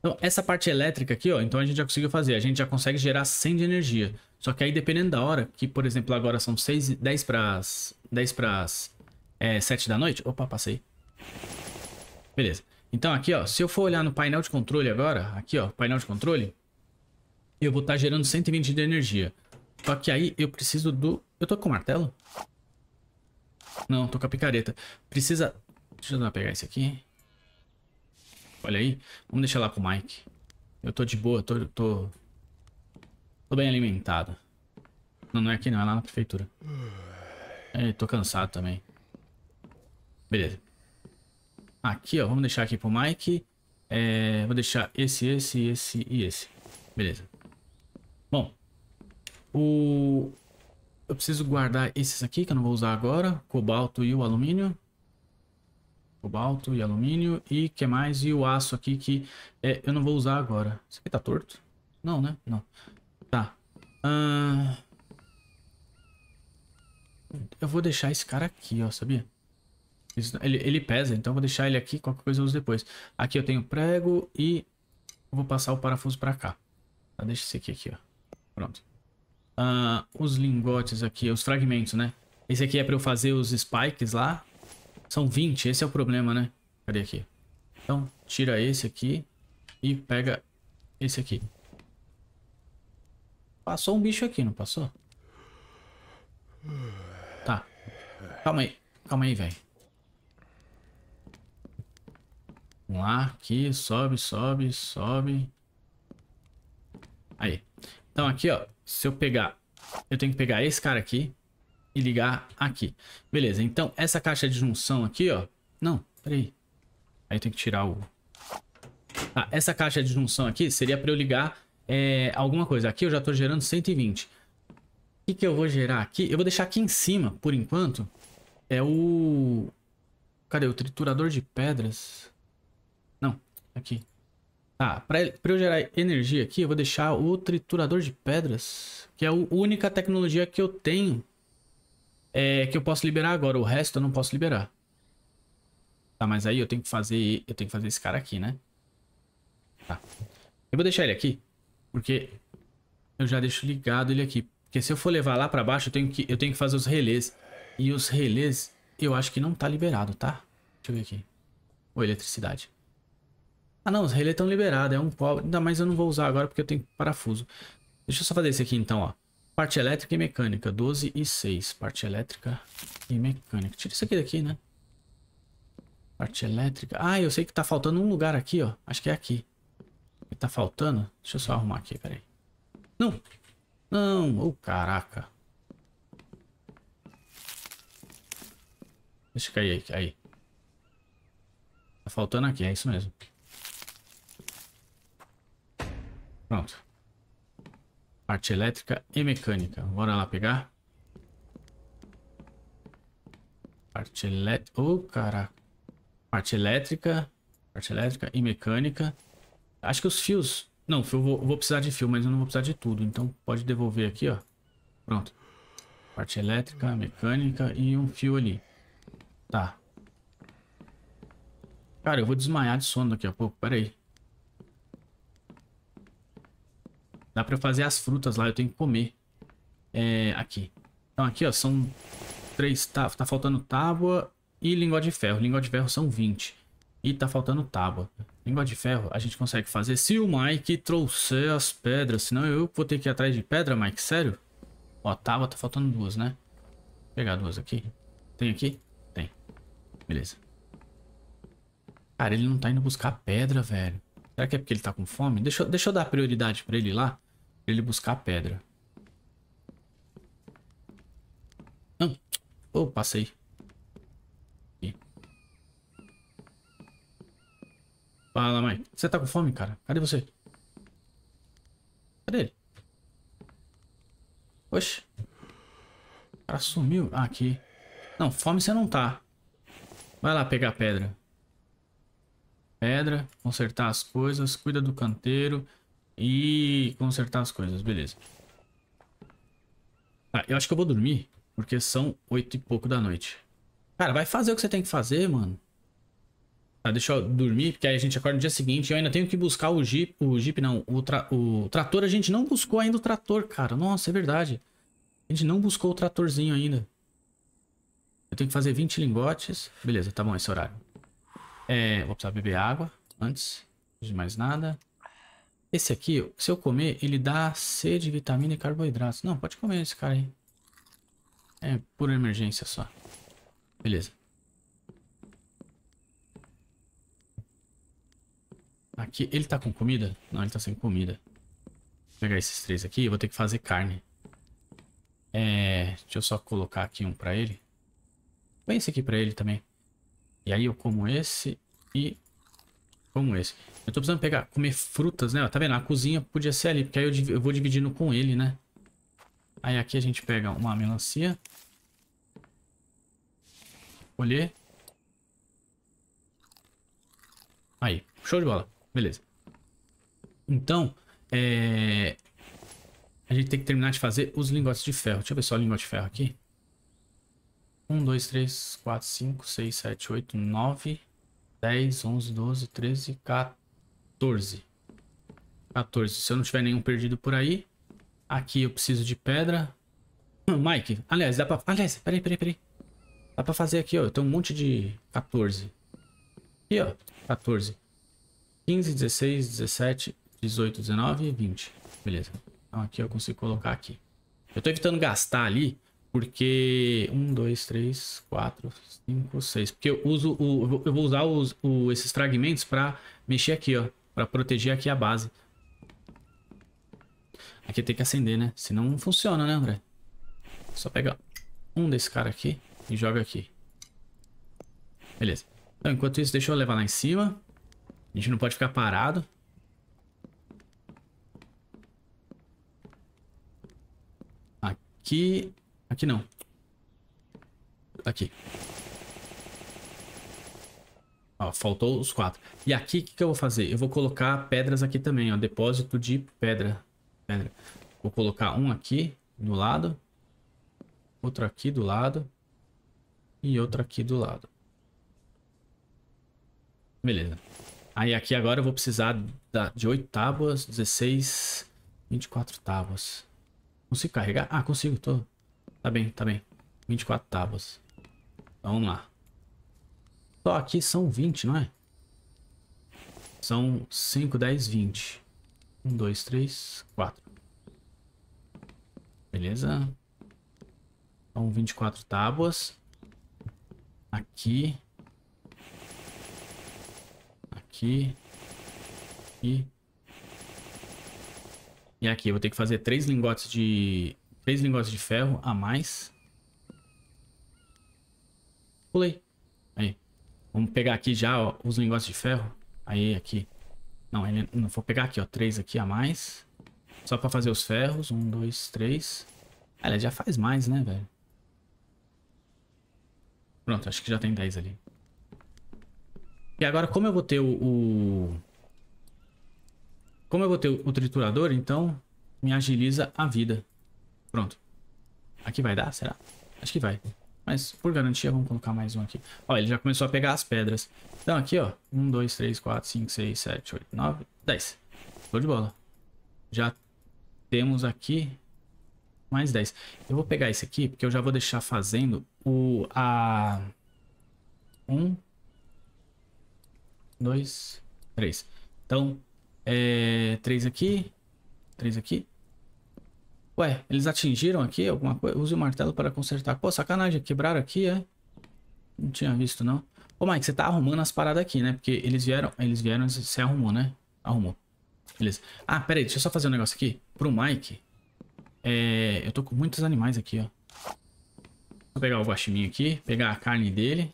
Então, essa parte elétrica aqui, ó, então a gente já conseguiu fazer. A gente já consegue gerar 100 de energia. Só que aí, dependendo da hora, que, por exemplo, agora são 6, 10 para 10 para é, 7 da noite. Opa, passei. Beleza. Então, aqui, ó, se eu for olhar no painel de controle agora, aqui, ó, painel de controle, eu vou estar tá gerando 120 de energia. Só que aí eu preciso do... Eu tô com o martelo? Não, tô com a picareta. Precisa... Deixa eu pegar esse aqui. Olha aí. Vamos deixar lá pro Mike. Eu tô de boa, tô... Tô, tô bem alimentado. Não, não é aqui não, é lá na prefeitura. É, tô cansado também. Beleza. Aqui, ó. Vamos deixar aqui pro Mike. É, vou deixar esse, esse, esse e esse. Beleza. Bom, o... Eu preciso guardar esses aqui, que eu não vou usar agora. Cobalto e o alumínio. Cobalto e alumínio. E que mais? E o aço aqui, que é, eu não vou usar agora. Isso aqui tá torto? Não, né? Não. Tá. Eu vou deixar esse cara aqui, ó, sabia? Ele, ele pesa, então vou deixar ele aqui, qualquer coisa eu uso depois. Aqui eu tenho prego e vou passar o parafuso pra cá. Tá, deixa esse aqui, aqui, ó. Pronto uh, os lingotes aqui, os fragmentos, né? Esse aqui é pra eu fazer os spikes lá. São 20, esse é o problema, né? Cadê aqui? Então, tira esse aqui e pega esse aqui. Passou um bicho aqui, não passou? Tá. Calma aí. Calma aí, velho. Vamos lá, aqui, sobe, sobe, sobe. Aí. Então aqui, ó, se eu pegar, eu tenho que pegar esse cara aqui e ligar aqui. Beleza, então essa caixa de junção aqui, ó. Não, peraí. Aí tem que tirar o... Tá, essa caixa de junção aqui seria para eu ligar é, alguma coisa. Aqui eu já tô gerando 120. O que, que eu vou gerar aqui? Eu vou deixar aqui em cima, por enquanto, é o... Cadê? O triturador de pedras. Não, aqui. Pra, pra eu gerar energia aqui, eu vou deixar o triturador de pedras, que é a única tecnologia que eu tenho é, que eu posso liberar agora. O resto eu não posso liberar. Tá, mas aí eu tenho que fazer, eu tenho que fazer esse cara aqui, né? Tá. Eu vou deixar ele aqui, porque eu já deixo ligado ele aqui. Porque se eu for levar lá pra baixo, eu tenho que, eu tenho que fazer os relés. E os relés, eu acho que não tá liberado, tá? Deixa eu ver aqui. Ou eletricidade. Ah não, os relés estão liberados, é um pobre. Ainda mais eu não vou usar agora porque eu tenho parafuso. Deixa eu só fazer esse aqui então, ó. Parte elétrica e mecânica, 12 e 6. Parte elétrica e mecânica. Tira isso aqui daqui, né? Parte elétrica. Ah, eu sei que tá faltando um lugar aqui, ó. Acho que é aqui. que tá faltando? Deixa eu só arrumar aqui, peraí. Não! Não! Ô, oh, caraca. Deixa eu cair aí, aí. Tá faltando aqui, é isso mesmo. Pronto. Parte elétrica e mecânica. Bora lá pegar. Parte elétrica. Oh, caraca. Parte elétrica. Parte elétrica e mecânica. Acho que os fios... Não, eu vou, vou precisar de fio, mas eu não vou precisar de tudo. Então pode devolver aqui, ó. Pronto. Parte elétrica, mecânica e um fio ali. Tá. Cara, eu vou desmaiar de sono daqui a pouco. Pera aí. Dá pra fazer as frutas lá, eu tenho que comer. É, aqui. Então aqui, ó, são três... Tá, tá faltando tábua e lingote de ferro. Lingote de ferro são 20. E tá faltando tábua. Lingote de ferro a gente consegue fazer se o Mike trouxer as pedras. Senão eu vou ter que ir atrás de pedra, Mike. Sério? Ó, tábua tá faltando duas, né? Vou pegar duas aqui. Tem aqui? Tem. Beleza. Cara, ele não tá indo buscar pedra, velho. Será que é porque ele tá com fome? Deixa, eu, deixa eu dar prioridade pra ele lá ele buscar a pedra. Não. Oh, passei. Fala, mãe. Você tá com fome, cara? Cadê você? Cadê ele? Oxe. O cara sumiu. Ah, aqui. Não, fome você não tá. Vai lá pegar pedra. Pedra, consertar as coisas, cuida do canteiro. E consertar as coisas, beleza. Ah, eu acho que eu vou dormir, porque são oito e pouco da noite. Cara, vai fazer o que você tem que fazer, mano. Tá, deixa eu dormir, porque aí a gente acorda no dia seguinte. Eu ainda tenho que buscar o Jeep. O Jeep não, o, tra o trator. A gente não buscou ainda o trator, cara. Nossa, é verdade. A gente não buscou o tratorzinho ainda. Eu tenho que fazer 20 lingotes. Beleza, tá bom esse horário. É, vou precisar beber água antes de mais nada. Esse aqui, se eu comer, ele dá sede, vitamina e carboidratos. Não, pode comer esse cara aí. É por emergência só. Beleza. Aqui, ele tá com comida? Não, ele tá sem comida. Vou pegar esses três aqui eu vou ter que fazer carne. É, deixa eu só colocar aqui um pra ele. Põe esse aqui pra ele também. E aí eu como esse e como esse. Eu tô precisando pegar, comer frutas, né? Tá vendo? A cozinha podia ser ali, porque aí eu, eu vou dividindo com ele, né? Aí aqui a gente pega uma melancia. Colher. Aí, show de bola. Beleza. Então, é... A gente tem que terminar de fazer os lingotes de ferro. Deixa eu ver só o lingote de ferro aqui. 1, 2, 3, 4, 5, 6, 7, 8, 9... 10, 11, 12, 13, 14. 14. Se eu não tiver nenhum perdido por aí. Aqui eu preciso de pedra. Hum, Mike, aliás, dá pra... Aliás, peraí, peraí, peraí. Dá pra fazer aqui, ó. Eu tenho um monte de 14. Aqui, ó. 14. 15, 16, 17, 18, 19 e 20. Beleza. Então aqui eu consigo colocar aqui. Eu tô evitando gastar ali, porque... Um, dois, três, quatro, cinco, seis. Porque eu uso o... Eu vou usar os, o, esses fragmentos pra mexer aqui, ó. Pra proteger aqui a base. Aqui tem que acender, né? Senão não funciona, né, André? Só pegar um desse cara aqui e joga aqui. Beleza. Então, enquanto isso, deixa eu levar lá em cima. A gente não pode ficar parado. Aqui... Aqui não. Aqui. Ó, faltou os quatro. E aqui, o que, que eu vou fazer? Eu vou colocar pedras aqui também, ó. Depósito de pedra. pedra. Vou colocar um aqui no lado. Outro aqui do lado. E outro aqui do lado. Beleza. Aí aqui agora eu vou precisar de 8 tábuas, 16, 24 tábuas. Consigo carregar? Ah, consigo, tô. Tá bem, tá bem. 24 tábuas. Então, vamos lá. Só aqui são 20, não é? São 5, 10, 20. 1, 2, 3, 4. Beleza. Então, 24 tábuas. Aqui. Aqui. E... E aqui, eu vou ter que fazer três lingotes de... Três lingotes de ferro a mais. Pulei. Aí. Vamos pegar aqui já, ó, os lingotes de ferro. Aí, aqui. Não, ele, não vou pegar aqui, ó. Três aqui a mais. Só pra fazer os ferros. Um, dois, três. Ah, ela já faz mais, né, velho? Pronto, acho que já tem 10 ali. E agora, como eu vou ter o, o... Como eu vou ter o, o triturador, então me agiliza a vida. Pronto. Aqui vai dar, será? Acho que vai. Mas, por garantia, vamos colocar mais um aqui. Ó, ele já começou a pegar as pedras. Então, aqui, ó. 1, 2, 3, 4, 5, 6, 7, 8, 9, 10. Show de bola. Já temos aqui mais 10. Eu vou pegar esse aqui, porque eu já vou deixar fazendo o... A... 1, 2, 3. Então, é... 3 aqui. 3 aqui. Ué, eles atingiram aqui alguma coisa? Use o martelo para consertar. Pô, sacanagem. Quebraram aqui, é? Não tinha visto, não. Ô, Mike, você tá arrumando as paradas aqui, né? Porque eles vieram... Eles vieram... Você arrumou, né? Arrumou. Beleza. Ah, pera aí. Deixa eu só fazer um negócio aqui. Pro Mike. É... Eu tô com muitos animais aqui, ó. Vou pegar o guaximinho aqui. Pegar a carne dele.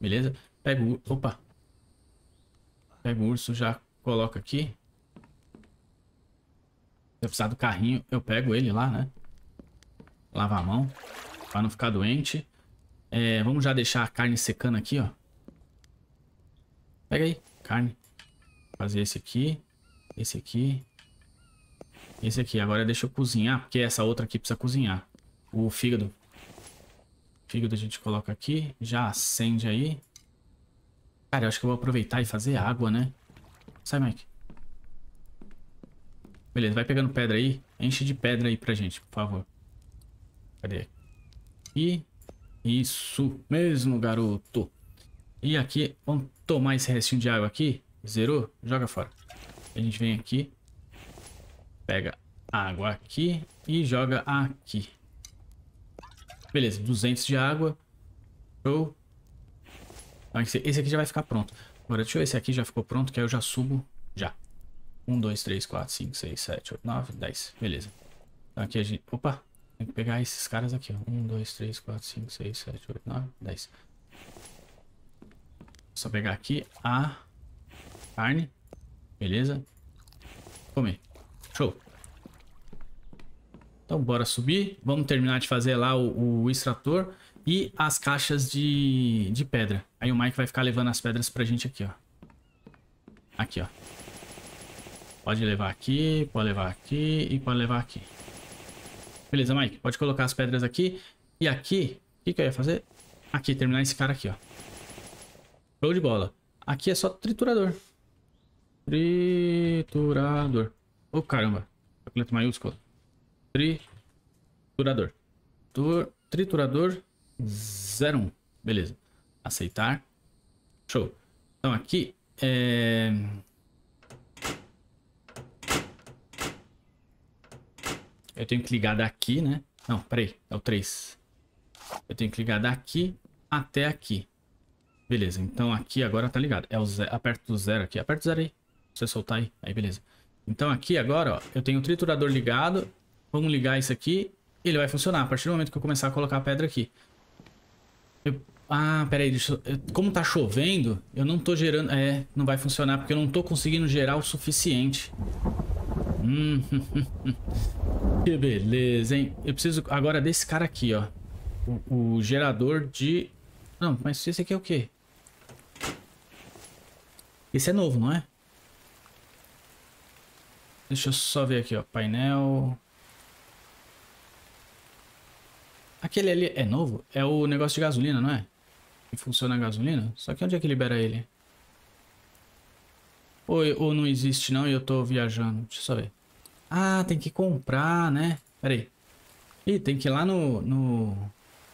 Beleza? Pega o... Opa. Pega o urso, já coloca aqui. Eu precisar do carrinho, eu pego ele lá, né? Lava a mão. Pra não ficar doente. É, vamos já deixar a carne secando aqui, ó. Pega aí, carne. Fazer esse aqui. Esse aqui. Esse aqui. Agora deixa eu cozinhar, porque essa outra aqui precisa cozinhar. O fígado. Fígado a gente coloca aqui. Já acende aí. Cara, eu acho que eu vou aproveitar e fazer água, né? Sai, Mike. Beleza, vai pegando pedra aí. Enche de pedra aí pra gente, por favor. Cadê? E... Isso mesmo, garoto. E aqui, vamos tomar esse restinho de água aqui. Zerou? Joga fora. A gente vem aqui. Pega água aqui e joga aqui. Beleza, 200 de água. Show. Esse aqui já vai ficar pronto. Agora, deixa eu ver se aqui já ficou pronto, que aí eu já subo já. 1, 2, 3, 4, 5, 6, 7, 8, 9, 10. Beleza. Aqui a gente... Opa! Tem que pegar esses caras aqui, ó. 1, 2, 3, 4, 5, 6, 7, 8, 9, 10. Só pegar aqui a carne. Beleza. Comer. Show. Então bora subir. Vamos terminar de fazer lá o, o extrator e as caixas de, de pedra. Aí o Mike vai ficar levando as pedras pra gente aqui, ó. Aqui, ó. Pode levar aqui, pode levar aqui e pode levar aqui. Beleza, Mike. Pode colocar as pedras aqui. E aqui, o que, que eu ia fazer? Aqui, terminar esse cara aqui, ó. Show de bola. Aqui é só triturador. Triturador. Ô, oh, caramba. Letra maiúscula. Triturador. Tur triturador 01. Beleza. Aceitar. Show. Então aqui é... Eu tenho que ligar daqui, né? Não, peraí. É o 3. Eu tenho que ligar daqui até aqui. Beleza, então aqui agora tá ligado. É o zero, aperto o zero aqui. Aperta o zero aí. Pra você soltar aí. Aí, beleza. Então aqui agora, ó, eu tenho o triturador ligado. Vamos ligar isso aqui. Ele vai funcionar a partir do momento que eu começar a colocar a pedra aqui. Eu... Ah, peraí, deixa eu... como tá chovendo, eu não tô gerando... É, não vai funcionar porque eu não tô conseguindo gerar o suficiente. Hum, que beleza, hein? Eu preciso agora desse cara aqui, ó. O, o gerador de... Não, mas esse aqui é o quê? Esse é novo, não é? Deixa eu só ver aqui, ó. Painel... Aquele ali é novo? É o negócio de gasolina, não é? Que funciona a gasolina? Só que onde é que libera ele? Ou, ou não existe não e eu tô viajando? Deixa eu só ver. Ah, tem que comprar, né? Pera aí. Ih, tem que ir lá no, no...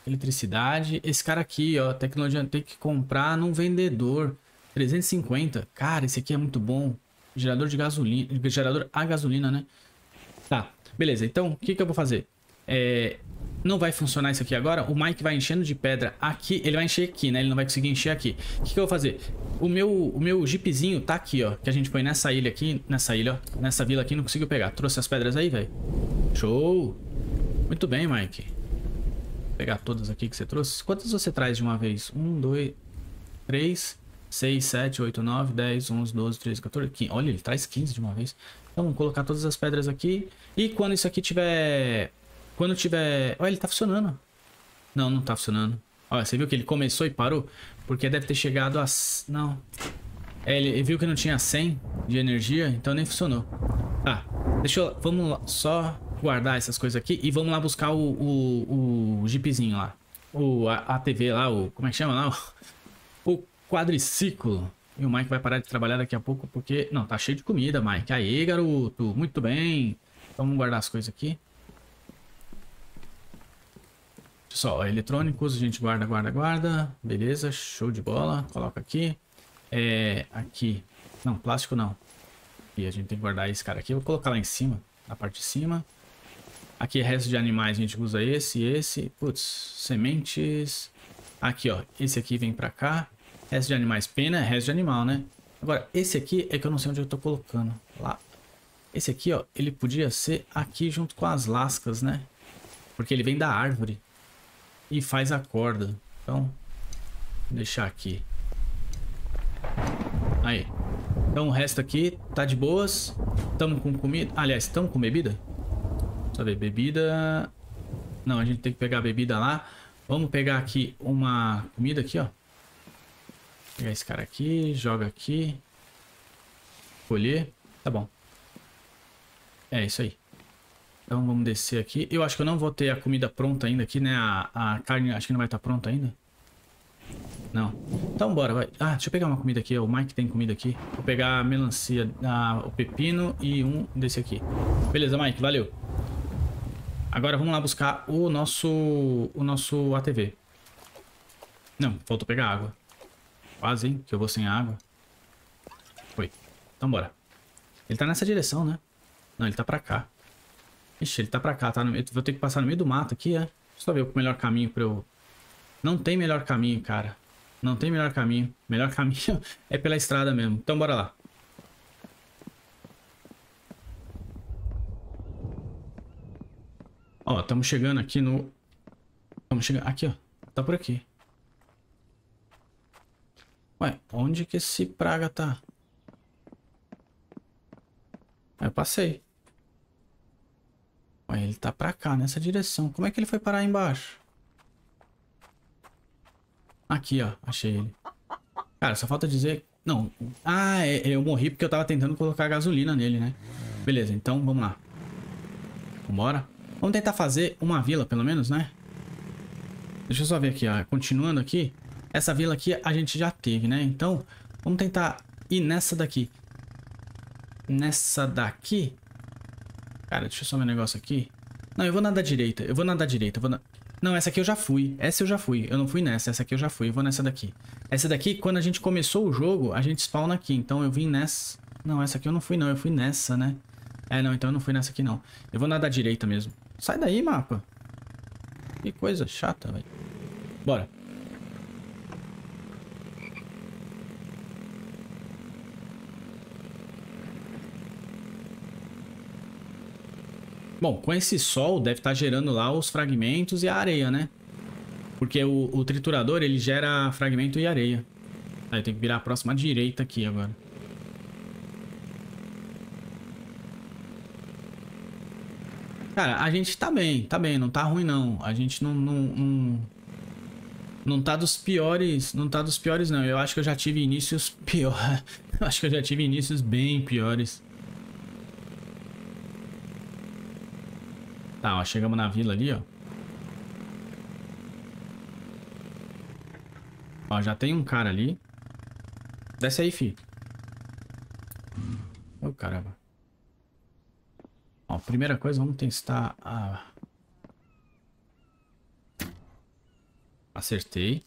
Eletricidade. Esse cara aqui, ó. Tecnologia tem que comprar num vendedor. 350. Cara, esse aqui é muito bom. Gerador de gasolina. Gerador a gasolina, né? Tá. Beleza. Então, o que que eu vou fazer? É, não vai funcionar isso aqui agora. O Mike vai enchendo de pedra aqui. Ele vai encher aqui, né? Ele não vai conseguir encher aqui. O que, que eu vou fazer? O meu, o meu jeepzinho tá aqui, ó. Que a gente põe nessa ilha aqui. Nessa ilha, ó. Nessa vila aqui. Não conseguiu pegar. Trouxe as pedras aí, velho. Show! Muito bem, Mike. Vou pegar todas aqui que você trouxe. Quantas você traz de uma vez? Um, dois, três, seis, sete, oito, nove, dez, onze, doze, treze, 14, 15. Olha, ele traz 15 de uma vez. Então, vamos colocar todas as pedras aqui. E quando isso aqui tiver quando tiver... Olha, ele tá funcionando. Não, não tá funcionando. Olha, você viu que ele começou e parou? Porque deve ter chegado a... Não. É, ele viu que não tinha 100 de energia, então nem funcionou. Tá, deixa eu... Vamos lá, só guardar essas coisas aqui e vamos lá buscar o, o, o jeepzinho lá. O a, a TV lá, o... Como é que chama lá? O, quadriciclo. E o Mike vai parar de trabalhar daqui a pouco porque... Não, tá cheio de comida, Mike. Aí, garoto. Muito bem. Então, vamos guardar as coisas aqui. Pessoal, eletrônicos, a gente guarda, guarda, guarda. Beleza, show de bola. Coloca aqui. É, aqui. Não, plástico não. E a gente tem que guardar esse cara aqui. Vou colocar lá em cima, na parte de cima. Aqui, resto de animais, a gente usa esse, esse. Putz, sementes. Aqui, ó. Esse aqui vem pra cá. Resto de animais, pena é resto de animal, né? Agora, esse aqui é que eu não sei onde eu tô colocando. Lá. Esse aqui, ó, ele podia ser aqui junto com as lascas, né? Porque ele vem da árvore e faz a corda. Então, deixar aqui. Aí. Então o resto aqui tá de boas. Estamos com comida. Aliás, estamos com bebida? Deixa eu ver, bebida... Não, a gente tem que pegar a bebida lá. Vamos pegar aqui uma comida aqui, ó. Pegar esse cara aqui, joga aqui. Colher. Tá bom. É isso aí. Então vamos descer aqui. Eu acho que eu não vou ter a comida pronta ainda aqui, né? A, a carne acho que não vai estar pronta ainda. Não. Então bora, vai. Ah, deixa eu pegar uma comida aqui. O Mike tem comida aqui. Vou pegar a melancia, a, o pepino e um desse aqui. Beleza, Mike, valeu. Agora vamos lá buscar o nosso, o nosso ATV. Não, faltou pegar água. Quase, hein? Que eu vou sem água. Foi. Então bora. Ele tá nessa direção, né? Não, ele tá pra cá. Ixi, ele tá pra cá, tá? No... Vou ter que passar no meio do mato aqui, é? Deixa eu ver o melhor caminho pra eu... Não tem melhor caminho, cara. Não tem melhor caminho. Melhor caminho é pela estrada mesmo. Então bora lá. Ó, estamos chegando aqui no... Estamos chegando... Aqui, ó. Tá por aqui. Ué, onde que esse praga tá? Eu passei. Ele tá pra cá, nessa direção. Como é que ele foi parar embaixo? Aqui, ó. Achei ele. Cara, só falta dizer... Não. Ah, é, é, eu morri porque eu tava tentando colocar gasolina nele, né? Beleza, então vamos lá. Vambora. Vamos tentar fazer uma vila, pelo menos, né? Deixa eu só ver aqui, ó. Continuando aqui. Essa vila aqui a gente já teve, né? Então, vamos tentar ir nessa daqui. Nessa daqui... Cara, deixa eu só ver um negócio aqui. Não, eu vou nadar direita. Eu vou nadar direita. Eu vou na... Não, essa aqui eu já fui. Essa eu já fui. Eu não fui nessa. Essa aqui eu já fui. Eu vou nessa daqui. Essa daqui, quando a gente começou o jogo, a gente spawna aqui. Então eu vim nessa... Não, essa aqui eu não fui não. Eu fui nessa, né? É, não, então eu não fui nessa aqui, não. Eu vou na direita mesmo. Sai daí, mapa. Que coisa chata, velho. Bora. Bom, com esse sol deve estar tá gerando lá os fragmentos e a areia, né? Porque o, o triturador, ele gera fragmento e areia. Aí eu tenho que virar a próxima direita aqui agora. Cara, a gente tá bem, tá bem, não tá ruim não. A gente não, não, não, não tá dos piores, não tá dos piores não. Eu acho que eu já tive inícios piores. acho que eu já tive inícios bem piores. Tá, ó, chegamos na vila ali, ó. Ó, já tem um cara ali. Desce aí, fi. Ô, oh, caramba. Ó, primeira coisa, vamos testar a... Acertei.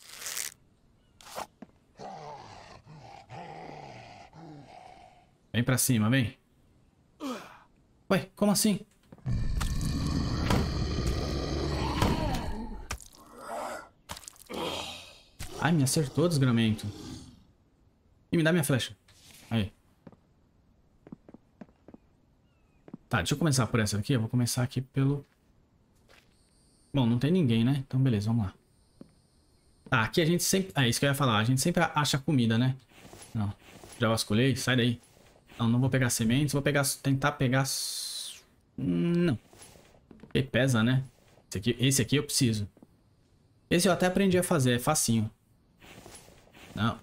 Vem pra cima, vem. Ué, como assim? Ai, me acertou, desgramento. E me dá minha flecha. Aí. Tá, deixa eu começar por essa aqui. Eu vou começar aqui pelo... Bom, não tem ninguém, né? Então, beleza, vamos lá. Tá, aqui a gente sempre... É isso que eu ia falar. A gente sempre acha comida, né? Não. Já vasculhei? Sai daí. Não, não vou pegar sementes. Vou pegar... Tentar pegar... Não. E pesa, né? Esse aqui, esse aqui eu preciso. Esse eu até aprendi a fazer. É facinho. Não.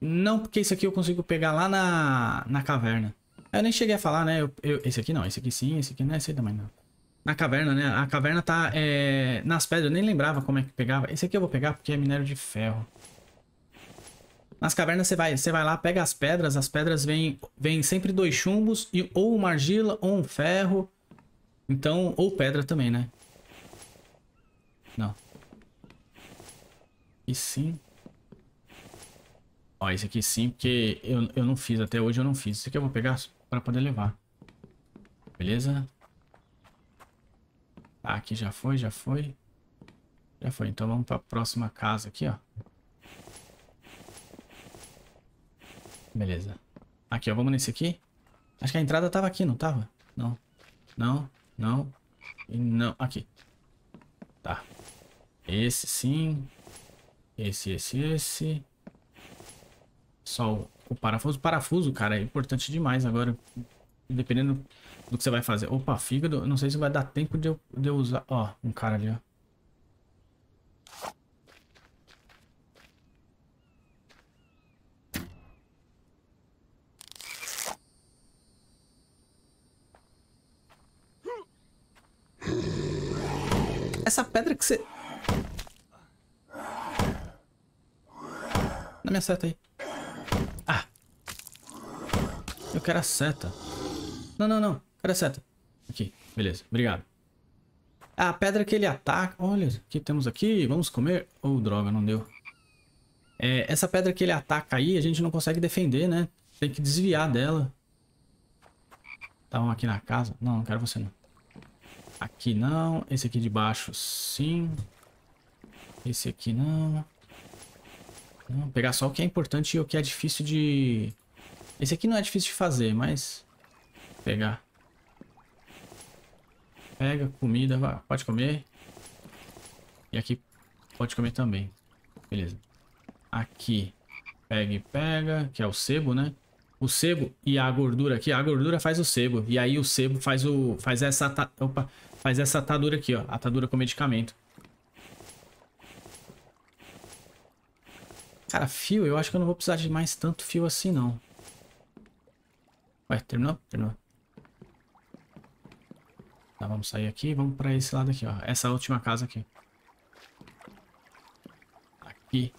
Não, porque esse aqui eu consigo pegar lá na, na caverna. Eu nem cheguei a falar, né? Eu, eu, esse aqui não, esse aqui sim, esse aqui não é esse também não. Na caverna, né? A caverna tá é, nas pedras. Eu nem lembrava como é que pegava. Esse aqui eu vou pegar porque é minério de ferro. Nas cavernas você vai, você vai lá, pega as pedras. As pedras vêm vem sempre dois chumbos. E, ou uma argila ou um ferro. Então, ou pedra também, né? Não. E sim. Ó, esse aqui sim, porque eu, eu não fiz. Até hoje eu não fiz. Esse aqui eu vou pegar para poder levar. Beleza? Tá, aqui já foi, já foi. Já foi. Então vamos para a próxima casa aqui, ó. Beleza. Aqui, ó. Vamos nesse aqui. Acho que a entrada tava aqui, não tava? Não. Não, não. E não. Aqui. Tá. Esse sim. Esse, esse, esse. Só o, o parafuso. O parafuso, cara, é importante demais agora. Dependendo do que você vai fazer. Opa, fígado. Não sei se vai dar tempo de eu, de eu usar. Ó, um cara ali, ó. Essa pedra que você... Dá minha seta aí. Ah. Eu quero a seta. Não, não, não. Quero a seta. Aqui. Beleza. Obrigado. A pedra que ele ataca... Olha, o que temos aqui? Vamos comer? Oh, droga, não deu. É, essa pedra que ele ataca aí, a gente não consegue defender, né? Tem que desviar dela. Tá um aqui na casa. Não, não quero você não. Aqui não. Esse aqui de baixo, sim. Esse aqui não. Não, pegar só o que é importante e o que é difícil de... Esse aqui não é difícil de fazer, mas... Pegar. Pega comida, vai, pode comer. E aqui pode comer também. Beleza. Aqui. Pega e pega, que é o sebo, né? O sebo e a gordura aqui, a gordura faz o sebo. E aí o sebo faz o faz essa opa, faz essa atadura aqui, ó, atadura com medicamento. Cara, fio, eu acho que eu não vou precisar de mais tanto fio assim, não. Ué, terminou? Terminou. Tá, vamos sair aqui vamos pra esse lado aqui, ó. Essa última casa aqui. Aqui.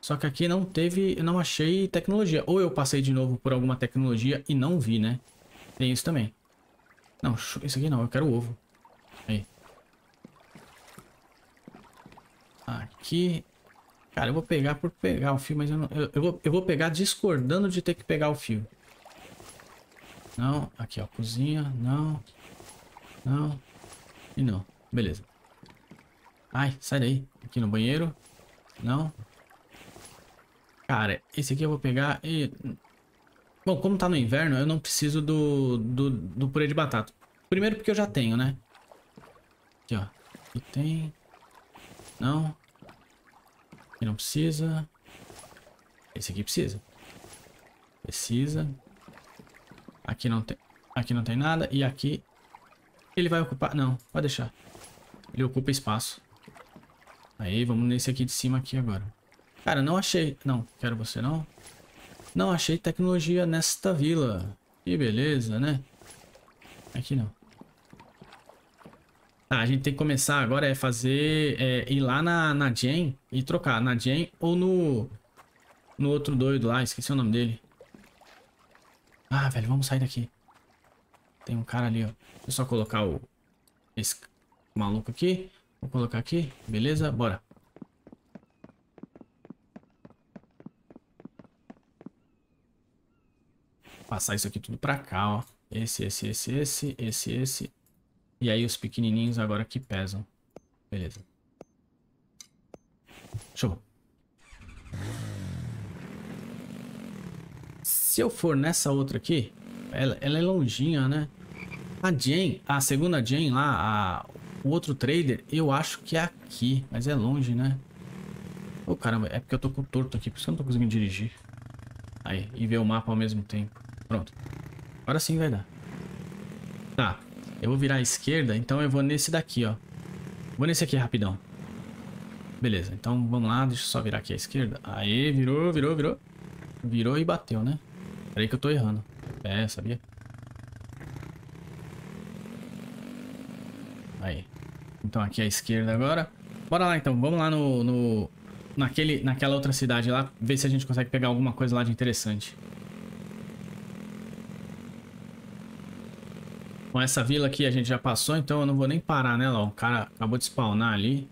Só que aqui não teve, eu não achei tecnologia. Ou eu passei de novo por alguma tecnologia e não vi, né? Tem isso também. Não, isso aqui não, eu quero ovo. Aí. Aqui. Cara, eu vou pegar por pegar o fio, mas eu, não, eu, eu, vou, eu vou pegar discordando de ter que pegar o fio. Não. Aqui, ó. Cozinha. Não. Não. E não. Beleza. Ai, sai daí. Aqui no banheiro. Não. Cara, esse aqui eu vou pegar e... Bom, como tá no inverno, eu não preciso do, do, do purê de batata. Primeiro porque eu já tenho, né? Aqui, ó. Aqui tem... Não. Aqui não precisa. Esse aqui precisa. Precisa. Aqui não tem... Aqui não tem nada. E aqui... Ele vai ocupar... Não, pode deixar. Ele ocupa espaço. Aí, vamos nesse aqui de cima aqui agora. Cara, não achei... Não, quero você não. Não achei tecnologia nesta vila. Que beleza, né? Aqui não. Tá, a gente tem que começar agora é fazer... É, ir lá na, na Jen e trocar. Na Jen ou no... No outro doido lá. Esqueci o nome dele. Ah, velho, vamos sair daqui. Tem um cara ali, ó. Deixa eu só colocar o... Esse maluco aqui. Vou colocar aqui. Beleza? Bora. Passar isso aqui tudo pra cá, ó. Esse, esse, esse, esse, esse, esse. E aí os pequenininhos agora que pesam. Beleza. Show. Se eu for nessa outra aqui, ela, ela é longinha, né? A Jane, a segunda Jane lá, a, o outro trader, eu acho que é aqui, mas é longe, né? Ô oh, caramba, é porque eu tô com torto aqui, por isso eu não tô conseguindo dirigir. Aí, e ver o mapa ao mesmo tempo. Pronto. Agora sim vai dar. Tá, eu vou virar à esquerda, então eu vou nesse daqui, ó. Vou nesse aqui rapidão. Beleza, então vamos lá, deixa eu só virar aqui à esquerda. Aí, virou, virou, virou. Virou e bateu, né? Peraí que eu tô errando. É, sabia? Aí. Então aqui à esquerda agora. Bora lá então, vamos lá no, no, naquele, naquela outra cidade lá, ver se a gente consegue pegar alguma coisa lá de interessante. Com essa vila aqui a gente já passou, então eu não vou nem parar, né, O cara acabou de spawnar ali.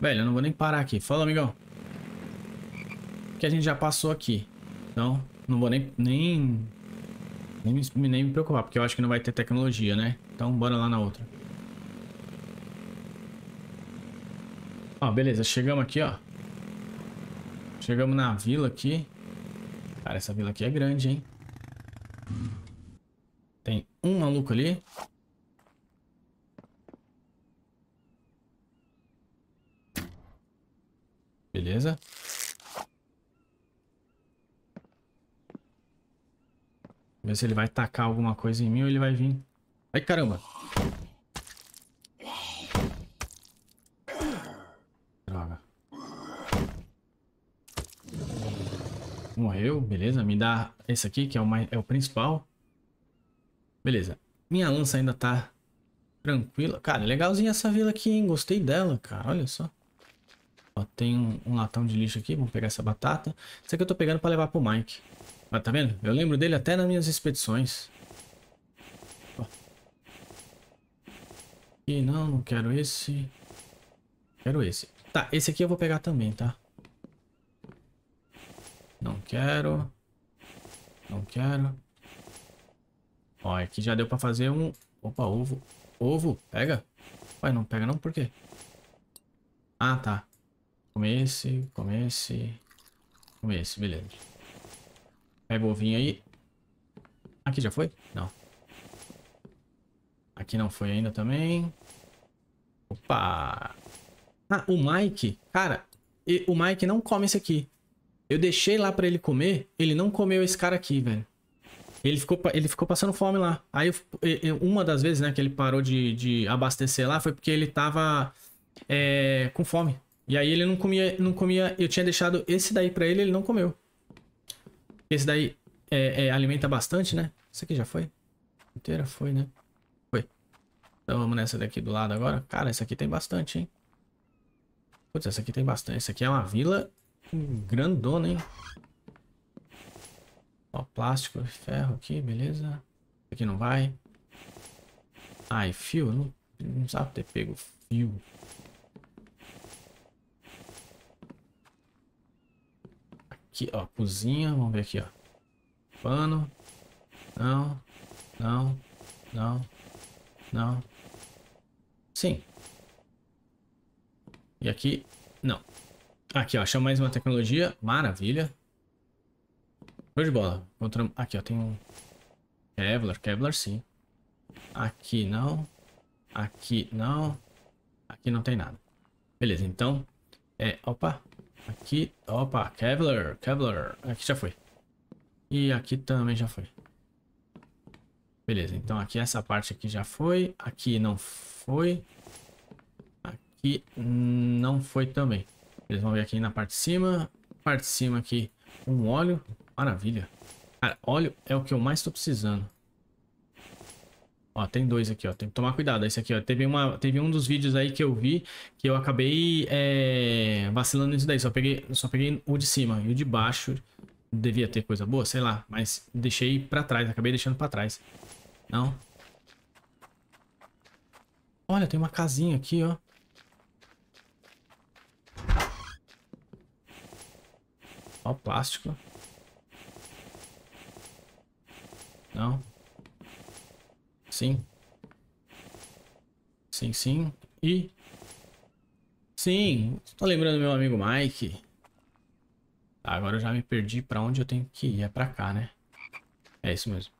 Velho, eu não vou nem parar aqui. Fala, amigão. Que a gente já passou aqui. Então, não vou nem, nem, nem, me, nem me preocupar, porque eu acho que não vai ter tecnologia, né? Então, bora lá na outra. Ó, beleza, chegamos aqui, ó. Chegamos na vila aqui. Cara, essa vila aqui é grande, hein? Tem um maluco ali. Beleza. Ver se ele vai tacar alguma coisa em mim ou ele vai vir. Ai, caramba. Droga. Morreu, beleza. Me dá esse aqui, que é o, mais, é o principal. Beleza. Minha lança ainda tá tranquila. Cara, legalzinha essa vila aqui, hein? Gostei dela, cara. Olha só. Ó, tem um, um latão de lixo aqui. Vamos pegar essa batata. Isso aqui eu tô pegando pra levar pro Mike. Mas tá vendo? Eu lembro dele até nas minhas expedições. Ó. E não, não quero esse. Quero esse. Tá, esse aqui eu vou pegar também, tá? Não quero. Não quero. Ó, aqui já deu pra fazer um... Opa, ovo. Ovo, pega. Ué, não pega não? Por quê? Ah, tá. Come esse, come esse. Come esse, beleza. Pega o ovinho aí. Aqui já foi? Não. Aqui não foi ainda também. Opa! Ah, o Mike, cara, o Mike não come esse aqui. Eu deixei lá pra ele comer, ele não comeu esse cara aqui, velho. Ele ficou, ele ficou passando fome lá. Aí, uma das vezes, né, que ele parou de, de abastecer lá foi porque ele tava é, com fome. E aí ele não comia, não comia. Eu tinha deixado esse daí pra ele, ele não comeu. Esse daí é, é, alimenta bastante, né? Isso aqui já foi? Inteira foi, né? Foi. Então vamos nessa daqui do lado agora. Cara, essa aqui tem bastante, hein? Putz, essa aqui tem bastante. Essa aqui é uma vila grandona, hein? Ó, plástico, ferro aqui, beleza. Aqui não vai. Ai, fio, não, não sabe ter pego fio. Aqui, ó, cozinha, vamos ver aqui, ó. Pano. Não. Não. Não. Não. Sim. E aqui, não. Aqui, ó, achamos mais uma tecnologia. Maravilha. Show de bola. Encontramos... Aqui, ó, tem um... Kevlar, Kevlar sim. Aqui não. Aqui não. Aqui não tem nada. Beleza, então... É, opa. Aqui, opa, Kevlar, Kevlar. Aqui já foi. E aqui também já foi. Beleza, então aqui essa parte aqui já foi. Aqui não foi. Aqui não foi também. Eles vão ver aqui na parte de cima. Parte de cima aqui, um óleo. Maravilha. Cara, óleo é o que eu mais tô precisando. Ó, tem dois aqui, ó. Tem que tomar cuidado. Esse aqui, ó. Teve, uma, teve um dos vídeos aí que eu vi que eu acabei é, vacilando nisso daí. Só peguei, só peguei o de cima. E o de baixo devia ter coisa boa, sei lá. Mas deixei pra trás. Acabei deixando pra trás. Não. Olha, tem uma casinha aqui, ó. Ó plástico. Não. Sim. Sim, sim. E... Sim, tô lembrando meu amigo Mike. Agora eu já me perdi pra onde eu tenho que ir. É pra cá, né? É isso mesmo.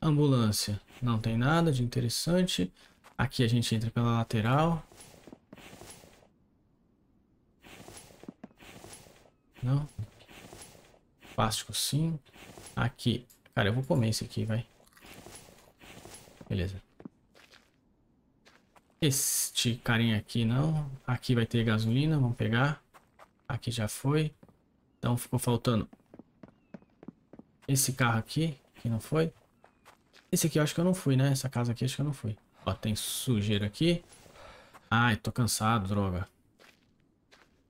Ambulância. Não tem nada de interessante. Aqui a gente entra pela lateral. Não. Plástico sim. Aqui. Cara, eu vou comer esse aqui, vai. Beleza. Este carinha aqui não. Aqui vai ter gasolina, vamos pegar. Aqui já foi. Então ficou faltando esse carro aqui, que não foi. Esse aqui eu acho que eu não fui, né? Essa casa aqui acho que eu não fui. Ó, tem sujeira aqui. Ai, tô cansado, droga.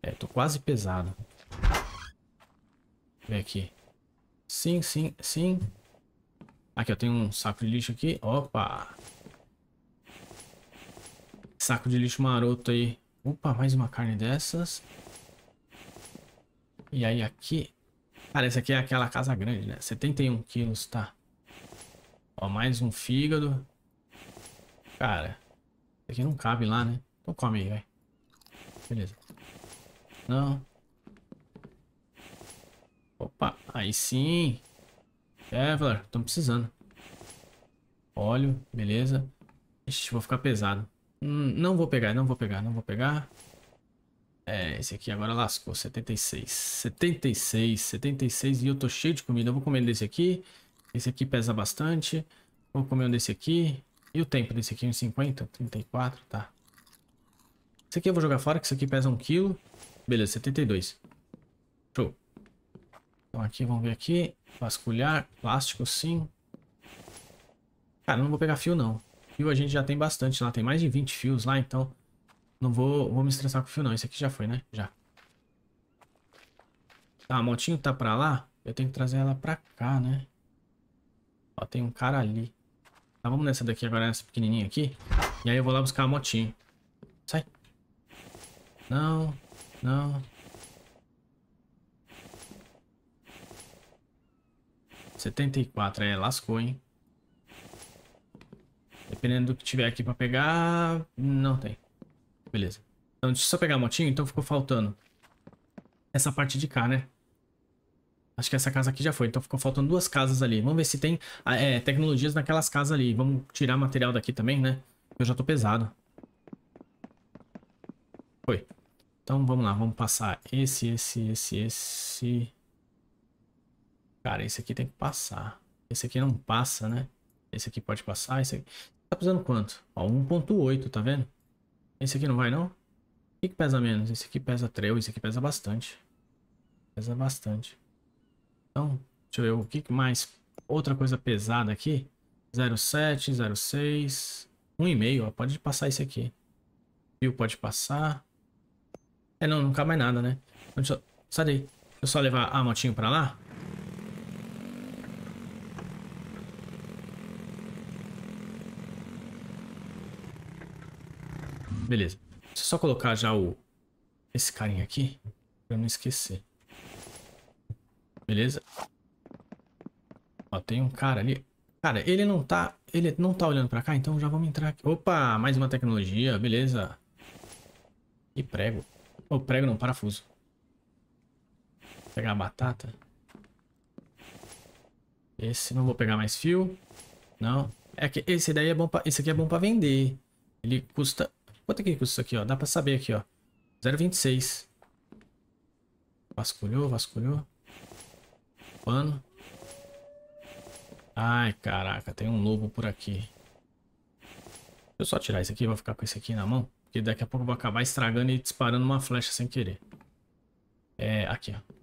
É, tô quase pesado. Vem aqui. Sim, sim, sim. Aqui, ó, tem um saco de lixo aqui. Opa! Saco de lixo maroto aí. Opa, mais uma carne dessas. E aí aqui... Cara, essa aqui é aquela casa grande, né? 71 quilos, tá? Ó, mais um fígado. Cara, isso aqui não cabe lá, né? Então come aí, vai. Beleza. Não. Opa, aí sim. Kevlar, estamos precisando. Óleo, beleza. Ixi, vou ficar pesado. Hum, não vou pegar, não vou pegar, não vou pegar. É, esse aqui agora lascou. 76. 76, 76 e eu tô cheio de comida. Eu vou comer desse aqui. Esse aqui pesa bastante. Vou comer um desse aqui. E o tempo desse aqui? Uns 50? 34? Tá. Esse aqui eu vou jogar fora, que esse aqui pesa 1 kg. Beleza, 72. Então aqui, vamos ver aqui. Vasculhar. Plástico, sim. Cara, não vou pegar fio, não. Fio a gente já tem bastante lá. Tem mais de 20 fios lá, então... Não vou, vou me estressar com fio, não. Esse aqui já foi, né? Já. Tá, a motinho tá pra lá. Eu tenho que trazer ela pra cá, né? Ó, tem um cara ali. Tá, vamos nessa daqui agora, nessa pequenininha aqui. E aí eu vou lá buscar a motinha. Sai. Não, não. Setenta e quatro, é, lascou, hein. Dependendo do que tiver aqui pra pegar, não tem. Beleza. Então, deixa eu só pegar a motinha, então ficou faltando essa parte de cá, né? Acho que essa casa aqui já foi, então ficou faltando duas casas ali. Vamos ver se tem ah, é, tecnologias naquelas casas ali. Vamos tirar material daqui também, né? Eu já tô pesado. Foi. Então vamos lá, vamos passar esse, esse, esse, esse. Cara, esse aqui tem que passar. Esse aqui não passa, né? Esse aqui pode passar, esse aqui... Tá pesando quanto? Ó, 1.8, tá vendo? Esse aqui não vai, não? O que, que pesa menos? Esse aqui pesa 3, esse aqui pesa bastante. Pesa bastante. Então, deixa eu ver o que mais. Outra coisa pesada aqui. 07, 06. 1,5, ó. Pode passar esse aqui. Fio pode passar. É, não, não cabe mais nada, né? Então, deixa eu... Sai daí. Deixa eu só levar a motinho pra lá. Beleza. Deixa eu só colocar já o... Esse carinha aqui. Pra não esquecer. Beleza? Ó, tem um cara ali. Cara, ele não tá. Ele não tá olhando pra cá, então já vamos entrar aqui. Opa, mais uma tecnologia, beleza. E prego. Ô, oh, prego não, parafuso. Vou pegar a batata. Esse, não vou pegar mais fio. Não. É que esse daí é bom pra, esse aqui é bom pra vender. Ele custa... Quanto é que custa isso aqui, ó? Dá pra saber aqui, ó. 0,26. Vasculhou, vasculhou. Pano. Ai, caraca, tem um lobo por aqui. Deixa eu só tirar isso aqui, vou ficar com esse aqui na mão. Porque daqui a pouco eu vou acabar estragando e disparando uma flecha sem querer. É, aqui, ó.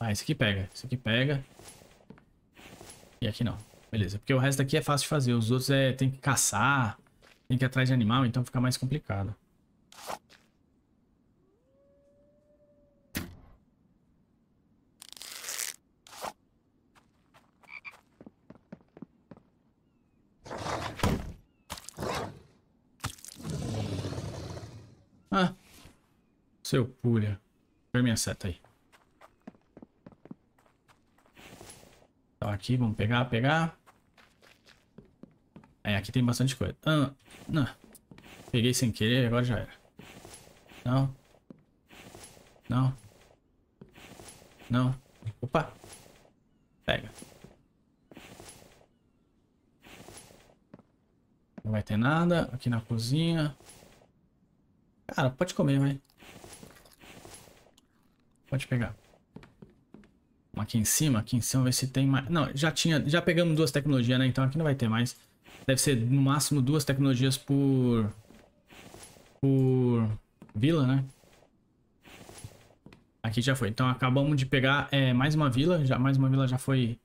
Ah, esse aqui pega. Esse aqui pega. E aqui não. Beleza, porque o resto aqui é fácil de fazer. Os outros é tem que caçar, tem que ir atrás de animal, então fica mais complicado. Ah, seu pulha. Põe minha seta aí. Então aqui, vamos pegar, pegar. É, aqui tem bastante coisa. Ah, não. Peguei sem querer, agora já era. Não. Não. Não. Opa. Pega. Não vai ter nada. Aqui na cozinha. Cara, pode comer, vai. Pode pegar aqui em cima, aqui em cima, ver se tem mais. Não, já tinha, já pegamos duas tecnologias, né? Então aqui não vai ter mais. Deve ser no máximo duas tecnologias por por vila, né? Aqui já foi. Então acabamos de pegar é, mais uma vila, já mais uma vila já foi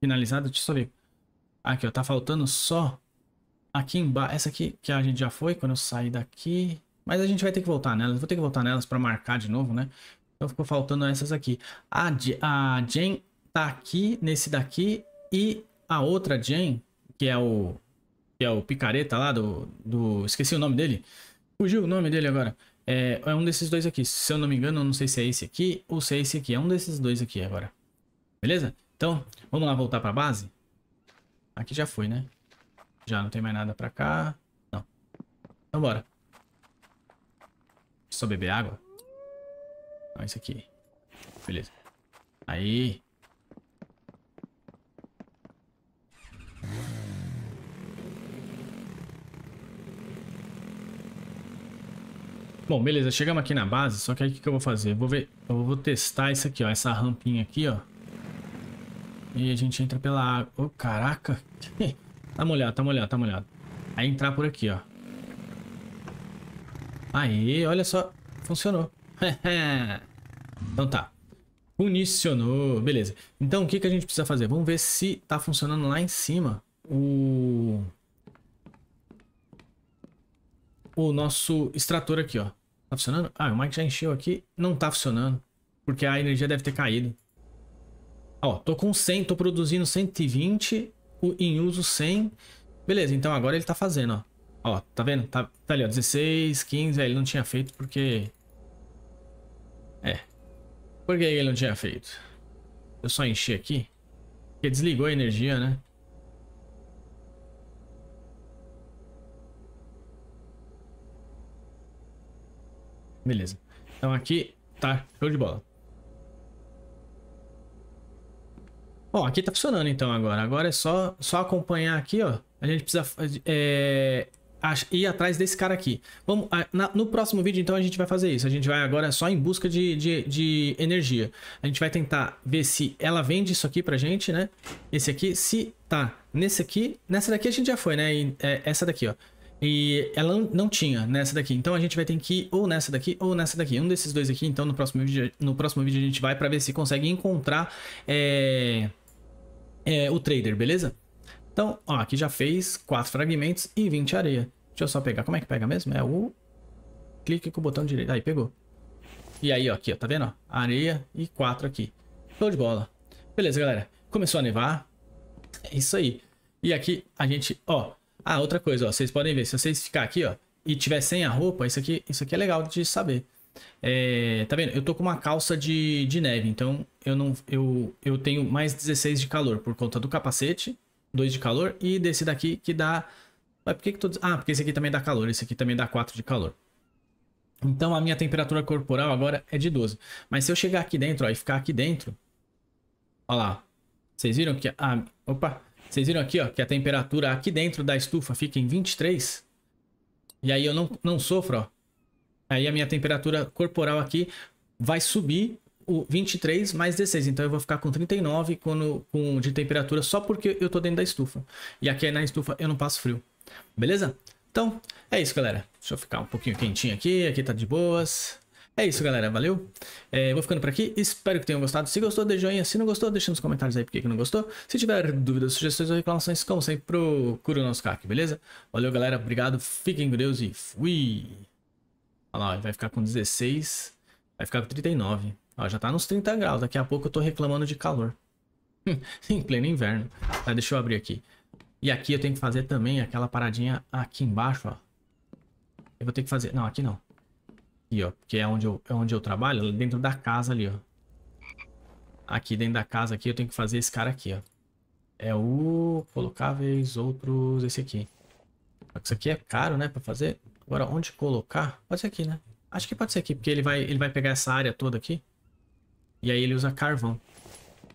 finalizada. Deixa eu só ver. Aqui, ó, tá faltando só aqui embaixo, essa aqui que a gente já foi quando eu sair daqui. Mas a gente vai ter que voltar nelas. Vou ter que voltar nelas para marcar de novo, né? Então ficou faltando essas aqui. A, a Jen tá aqui nesse daqui e a outra Jen, que é o que é o picareta lá do, do esqueci o nome dele. Fugiu o nome dele agora. É, é um desses dois aqui. Se eu não me engano, eu não sei se é esse aqui ou se é esse aqui. É um desses dois aqui agora. Beleza? Então, vamos lá voltar pra base. Aqui já foi, né? Já não tem mais nada pra cá. Não. Então bora. Só beber água. Ó, esse aqui. Beleza. Aí. Bom, beleza, chegamos aqui na base, só que aí o que, que eu vou fazer? Vou ver, eu vou testar isso aqui, ó, essa rampinha aqui, ó. E a gente entra pela água. Oh, caraca. tá molhado, tá molhado, tá molhado. Aí entrar por aqui, ó. Aí, olha só, funcionou. então tá. Funcionou. Beleza. Então o que, que a gente precisa fazer? Vamos ver se tá funcionando lá em cima o... O nosso extrator aqui, ó. Tá funcionando? Ah, o Mike já encheu aqui. Não tá funcionando. Porque a energia deve ter caído. Ó, tô com 100, tô produzindo 120, em uso 100. Beleza, então agora ele tá fazendo, ó. Ó, tá vendo? Tá, tá ali, ó, 16, 15, ele não tinha feito porque é. Por que ele não tinha feito? Eu só enchi aqui. Porque desligou a energia, né? Beleza. Então aqui tá show de bola. Bom, aqui tá funcionando então agora. Agora é só, só acompanhar aqui, ó. A gente precisa é, ir atrás desse cara aqui. Vamos, no próximo vídeo, então, a gente vai fazer isso. A gente vai agora só em busca de, de, de, energia. A gente vai tentar ver se ela vende isso aqui pra gente, né? Esse aqui, se tá nesse aqui... Nessa daqui a gente já foi, né? E, é, essa daqui, ó. E ela não tinha nessa daqui. Então a gente vai ter que ir ou nessa daqui ou nessa daqui. Um desses dois aqui. Então no próximo vídeo, no próximo vídeo a gente vai pra ver se consegue encontrar é, é, o trader, beleza? Então, ó, aqui já fez 4 fragmentos e 20 areia. Deixa eu só pegar. Como é que pega mesmo? É o... Clique com o botão direito. Aí, pegou. E aí, ó, aqui, ó, tá vendo? Ó, areia e 4 aqui. Show de bola. Beleza, galera. Começou a nevar. É isso aí. E aqui a gente, ó... Ah, outra coisa, ó. Vocês podem ver. Se vocês ficar aqui, ó, e tiver sem a roupa, isso aqui, isso aqui é legal de saber. É, tá vendo? Eu tô com uma calça de, de neve, então eu não eu, eu tenho mais 16 de calor por conta do capacete 2 de calor. E desse daqui que dá... Mas por que que tô... Ah, porque esse aqui também dá calor. Esse aqui também dá 4 de calor. Então a minha temperatura corporal agora é de 12. Mas se eu chegar aqui dentro ó, e ficar aqui dentro... Olha lá. Vocês viram que... Ah, opa! Vocês viram aqui ó, que a temperatura aqui dentro da estufa fica em 23? E aí eu não, não sofro, ó. Aí a minha temperatura corporal aqui vai subir o 23 mais 16. Então eu vou ficar com 39 quando, com, de temperatura só porque eu tô dentro da estufa. E aqui na estufa eu não passo frio. Beleza? Então, é isso, galera. Deixa eu ficar um pouquinho quentinho aqui. Aqui tá de boas. É isso, galera. Valeu. É, vou ficando por aqui. Espero que tenham gostado. Se gostou, dê joinha. Se não gostou, deixa nos comentários aí porque que não gostou. Se tiver dúvidas, sugestões ou reclamações, como sempre, procura o nosso CAC, beleza? Valeu, galera. Obrigado. Fiquem com Deus e fui. Olha lá, vai ficar com 16. Vai ficar com 39. Ó, já tá nos 30 graus. Daqui a pouco eu tô reclamando de calor. em pleno inverno. Tá, deixa eu abrir aqui. E aqui eu tenho que fazer também aquela paradinha aqui embaixo, ó. Eu vou ter que fazer... Não, aqui não. Aqui, ó. Que é onde eu, é onde eu trabalho, dentro da casa ali, ó. Aqui dentro da casa aqui eu tenho que fazer esse cara aqui, ó. É o colocáveis outros, esse aqui. Isso aqui é caro, né, pra fazer. Agora, onde colocar? Pode ser aqui, né? Acho que pode ser aqui, porque ele vai, ele vai pegar essa área toda aqui. E aí ele usa carvão.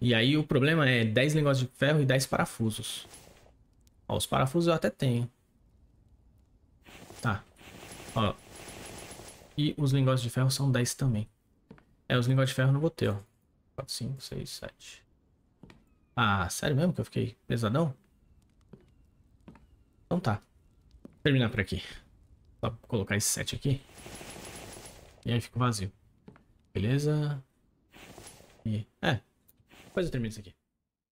E aí o problema é 10 lingotes de ferro e 10 parafusos. Ó, os parafusos eu até tenho. Tá. Ó, e os lingotes de ferro são 10 também. É, os lingotes de ferro eu não vou ter, ó. 4, 5, 6, 7. Ah, sério mesmo que eu fiquei pesadão? Então tá. Vou terminar por aqui. Só colocar esse 7 aqui. E aí fica vazio. Beleza? E... É. Depois eu termino isso aqui.